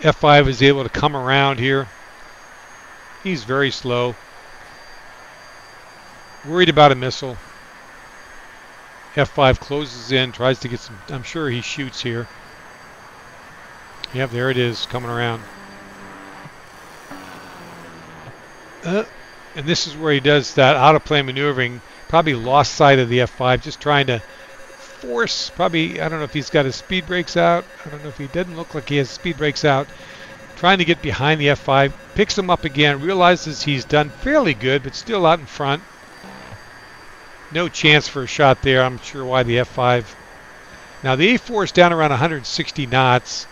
F5 is able to come around here. He's very slow. Worried about a missile. F5 closes in, tries to get some, I'm sure he shoots here. Yep, there it is, coming around. Uh, and this is where he does that out of plane maneuvering probably lost sight of the F5, just trying to force, probably, I don't know if he's got his speed brakes out. I don't know if he doesn't look like he has speed brakes out. Trying to get behind the F5, picks him up again, realizes he's done fairly good, but still out in front. No chance for a shot there. I'm sure why the F5. Now the A4 is down around 160 knots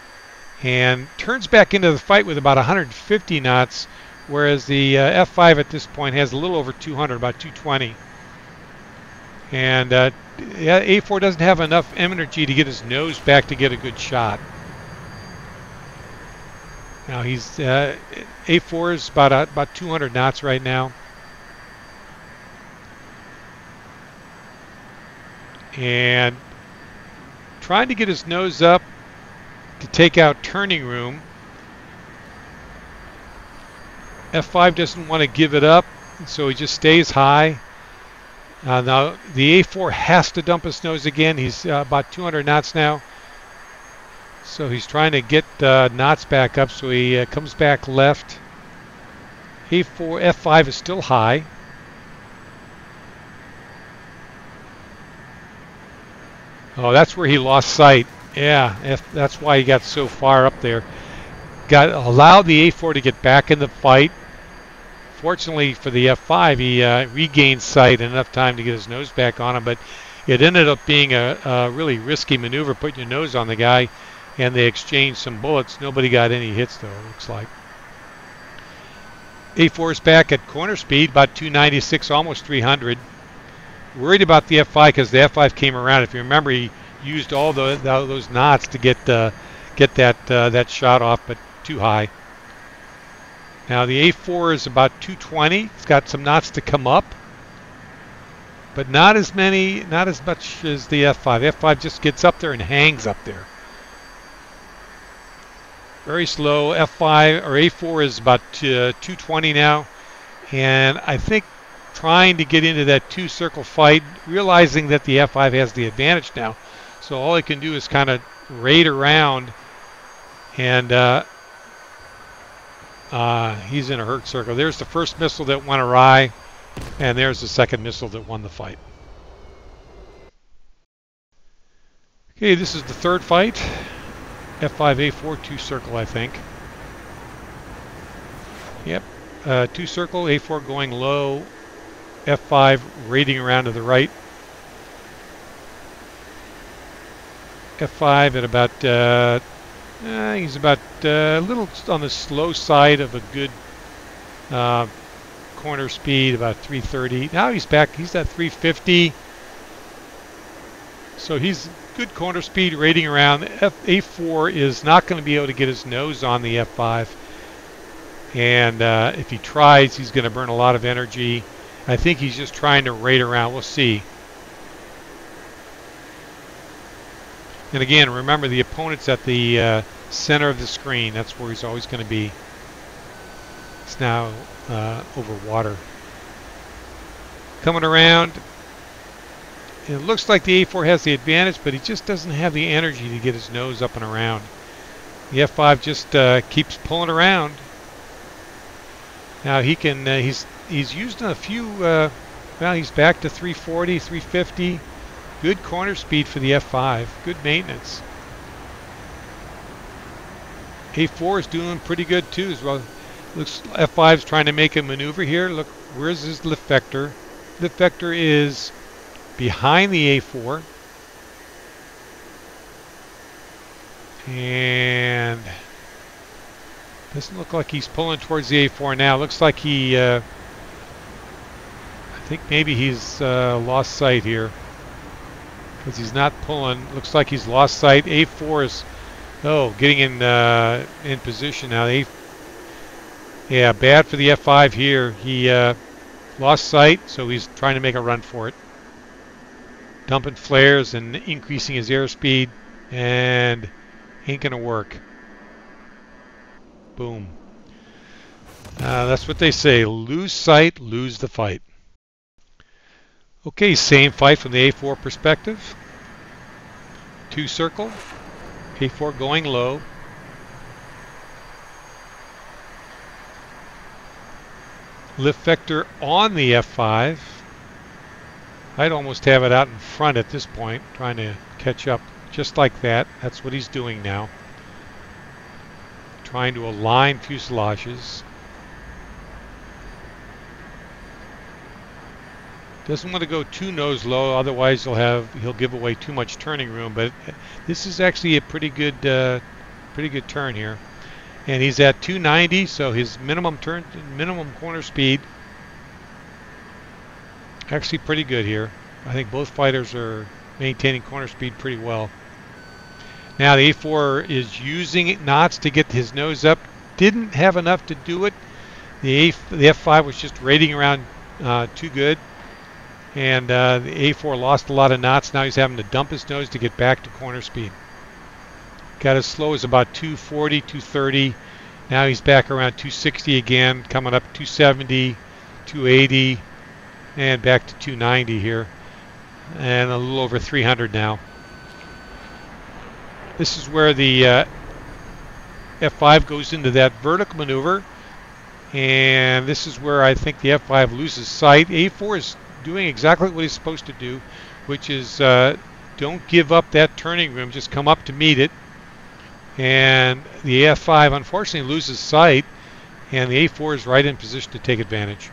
and turns back into the fight with about 150 knots, whereas the uh, F5 at this point has a little over 200, about 220. And uh, yeah, A4 doesn't have enough energy to get his nose back to get a good shot. Now he's uh, A4 is about uh, about 200 knots right now. And trying to get his nose up to take out turning room. F5 doesn't want to give it up, so he just stays high. Uh, now the A4 has to dump his nose again. He's uh, about 200 knots now. So he's trying to get uh, knots back up. So he uh, comes back left. A4 F5 is still high. Oh, that's where he lost sight. Yeah, F, that's why he got so far up there. Got allowed the A4 to get back in the fight fortunately for the F5, he uh, regained sight in enough time to get his nose back on him, but it ended up being a, a, really risky maneuver, putting your nose on the guy, and they exchanged some bullets. Nobody got any hits, though, it looks like. A4 is back at corner speed, about 296, almost 300. Worried about the F5 because the F5 came around. If you remember, he used all the, the those knots to get uh, get that uh, that shot off, but too high. Now the A4 is about 220. It's got some knots to come up, but not as many, not as much as the F5. The F5 just gets up there and hangs up there. Very slow. F5 or A4 is about uh, 220 now, and I think trying to get into that two circle fight, realizing that the F5 has the advantage now. So all he can do is kind of raid around and uh, uh, he's in a hurt circle. There's the first missile that went awry, and there's the second missile that won the fight. Okay, this is the third fight. F5A4, two circle, I think. Yep, uh, two circle, A4 going low, F5 raiding around to the right. F5 at about uh, uh, he's about uh, a little on the slow side of a good uh, corner speed, about 330. Now he's back. He's at 350. So he's good corner speed rating around. F A4 is not going to be able to get his nose on the F5. And uh, if he tries, he's going to burn a lot of energy. I think he's just trying to rate around. We'll see. And again, remember the opponent's at the uh, center of the screen. That's where he's always going to be. It's now uh, over water. Coming around, it looks like the A4 has the advantage, but he just doesn't have the energy to get his nose up and around. The F5 just uh, keeps pulling around. Now he can, uh, he's he's used a few, uh, well he's back to 340, 350. Good corner speed for the F5, good maintenance. A4 is doing pretty good too as well. Looks F5 is trying to make a maneuver here. Look, where's his lift vector? Lift vector is behind the A4. And doesn't look like he's pulling towards the A4 now. Looks like he, uh, I think maybe he's uh, lost sight here because he's not pulling. Looks like he's lost sight. A4 is, oh, getting in uh, in position now. A, yeah, bad for the F5 here. He uh, lost sight, so he's trying to make a run for it. Dumping flares and increasing his airspeed, and ain't gonna work. Boom. Uh, that's what they say. Lose sight, lose the fight. Okay, same fight from the A4 perspective. Two circle. A4 going low. Lift vector on the F5. I'd almost have it out in front at this point, trying to catch up just like that. That's what he's doing now. Trying to align fuselages. Doesn't want to go too nose low, otherwise he'll have he'll give away too much turning room. But this is actually a pretty good uh, pretty good turn here, and he's at 290, so his minimum turn minimum corner speed actually pretty good here. I think both fighters are maintaining corner speed pretty well. Now the A4 is using knots to get his nose up. Didn't have enough to do it. The, A, the F5 was just rating around uh, too good. And uh, the A4 lost a lot of knots. Now he's having to dump his nose to get back to corner speed. Got as slow as about 240, 230. Now he's back around 260 again, coming up 270, 280, and back to 290 here. And a little over 300 now. This is where the uh, F5 goes into that vertical maneuver. And this is where I think the F5 loses sight. A4 is doing exactly what he's supposed to do, which is uh, don't give up that turning room. Just come up to meet it. And the F5 unfortunately loses sight, and the A4 is right in position to take advantage.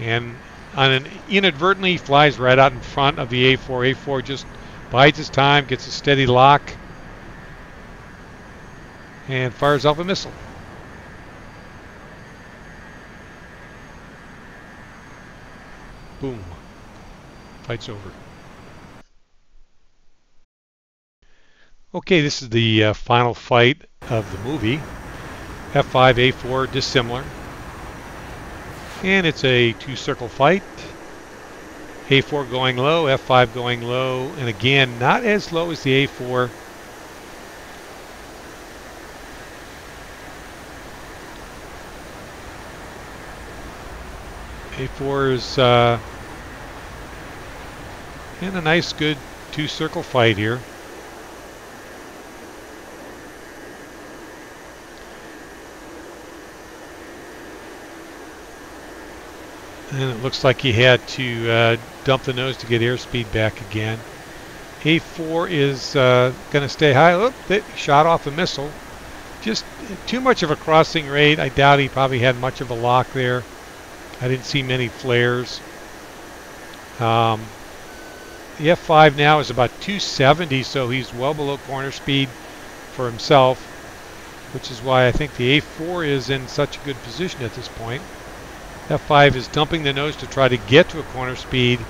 And on an inadvertently flies right out in front of the A4. A4 just bides his time, gets a steady lock, and fires off a missile. Boom. Fight's over. Okay, this is the uh, final fight of the movie. F5, A4, dissimilar. And it's a two-circle fight. A4 going low, F5 going low, and again, not as low as the A4. A4 is uh, in a nice, good two-circle fight here. And it looks like he had to uh, dump the nose to get airspeed back again. A4 is uh, going to stay high. Oop, they shot off a missile. Just too much of a crossing rate. I doubt he probably had much of a lock there. I didn't see many flares. Um, the F5 now is about 270, so he's well below corner speed for himself, which is why I think the A4 is in such a good position at this point. F5 is dumping the nose to try to get to a corner speed,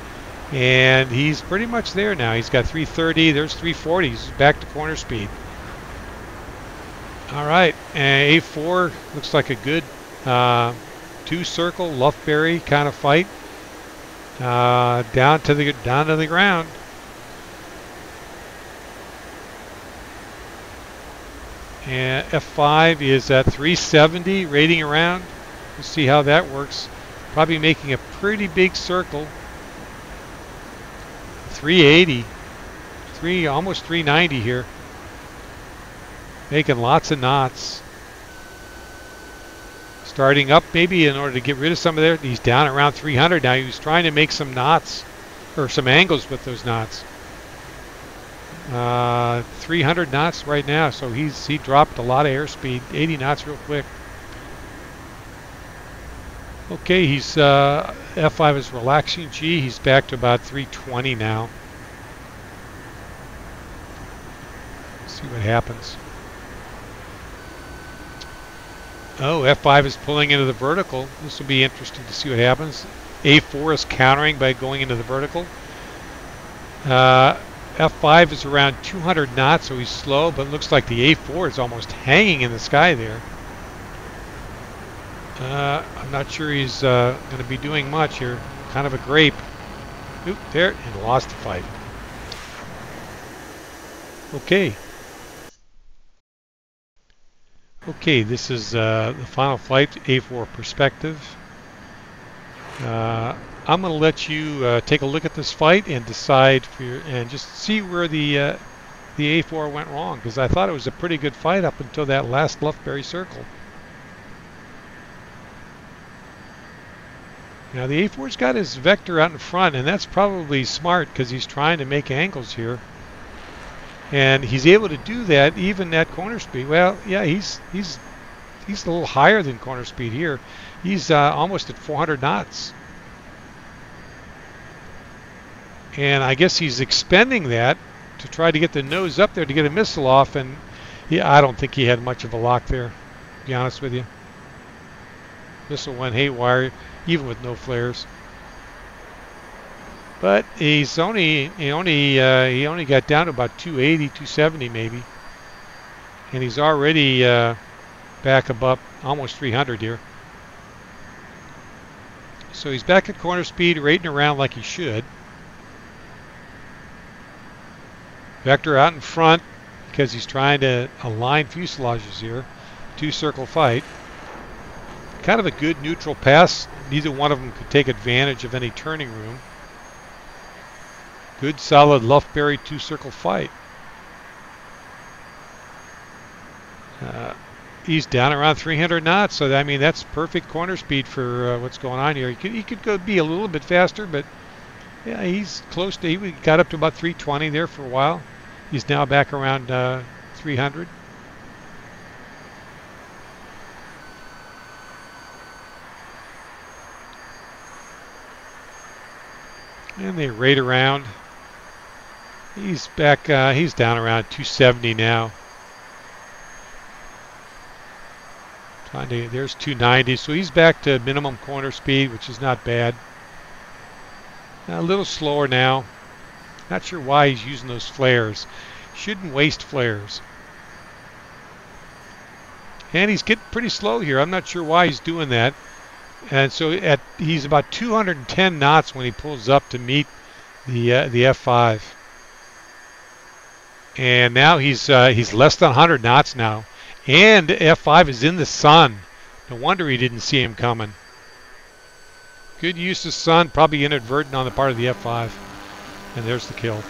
and he's pretty much there now. He's got 330, there's 340, he's back to corner speed. All right, and A4 looks like a good uh, two-circle Lufbery kind of fight. Uh, down to the down to the ground. And F5 is at 370, rating around. We'll see how that works. Probably making a pretty big circle. 380, three almost 390 here. Making lots of knots. Starting up maybe in order to get rid of some of there. He's down around 300 now. He was trying to make some knots or some angles with those knots. Uh, 300 knots right now, so he's he dropped a lot of airspeed, 80 knots real quick. Okay, he's uh, F5 is relaxing G. He's back to about 320 now. see what happens. Oh, F5 is pulling into the vertical. This will be interesting to see what happens. A4 is countering by going into the vertical. Uh, F5 is around 200 knots, so he's slow, but looks like the A4 is almost hanging in the sky there. Uh, I'm not sure he's uh, going to be doing much here. Kind of a grape. Oop, there, and lost the fight. Okay. Okay, this is uh, the final flight, A4 perspective. Uh, I'm going to let you uh, take a look at this fight and decide for your, and just see where the uh, the A4 went wrong because I thought it was a pretty good fight up until that last Lufbery circle. Now the A4's got his vector out in front and that's probably smart because he's trying to make angles here. And he's able to do that even at corner speed. Well, yeah, he's he's he's a little higher than corner speed here. He's uh, almost at 400 knots. And I guess he's expending that to try to get the nose up there to get a missile off. And yeah, I don't think he had much of a lock there, to be honest with you. Missile went haywire, even with no flares. But he's only he only uh, he only got down to about 280, 270 maybe, and he's already uh, back above almost 300 here. So he's back at corner speed, rating around like he should. Vector out in front because he's trying to align fuselages here. Two circle fight. Kind of a good neutral pass. Neither one of them could take advantage of any turning room. Good solid Lufbery two circle fight. Uh, he's down around 300 knots, so I mean that's perfect corner speed for uh, what's going on here. He could he could go be a little bit faster, but yeah, he's close to. He got up to about 320 there for a while. He's now back around uh, 300. And they rate around. He's back, uh, he's down around 270 now. Trying to, there's 290, so he's back to minimum corner speed, which is not bad. A little slower now. Not sure why he's using those flares. Shouldn't waste flares. And he's getting pretty slow here. I'm not sure why he's doing that. And so at he's about 210 knots when he pulls up to meet the uh, the F5. And now he's uh, he's less than 100 knots now. And F5 is in the sun. No wonder he didn't see him coming. Good use of sun, probably inadvertent on the part of the F5. And there's the kill.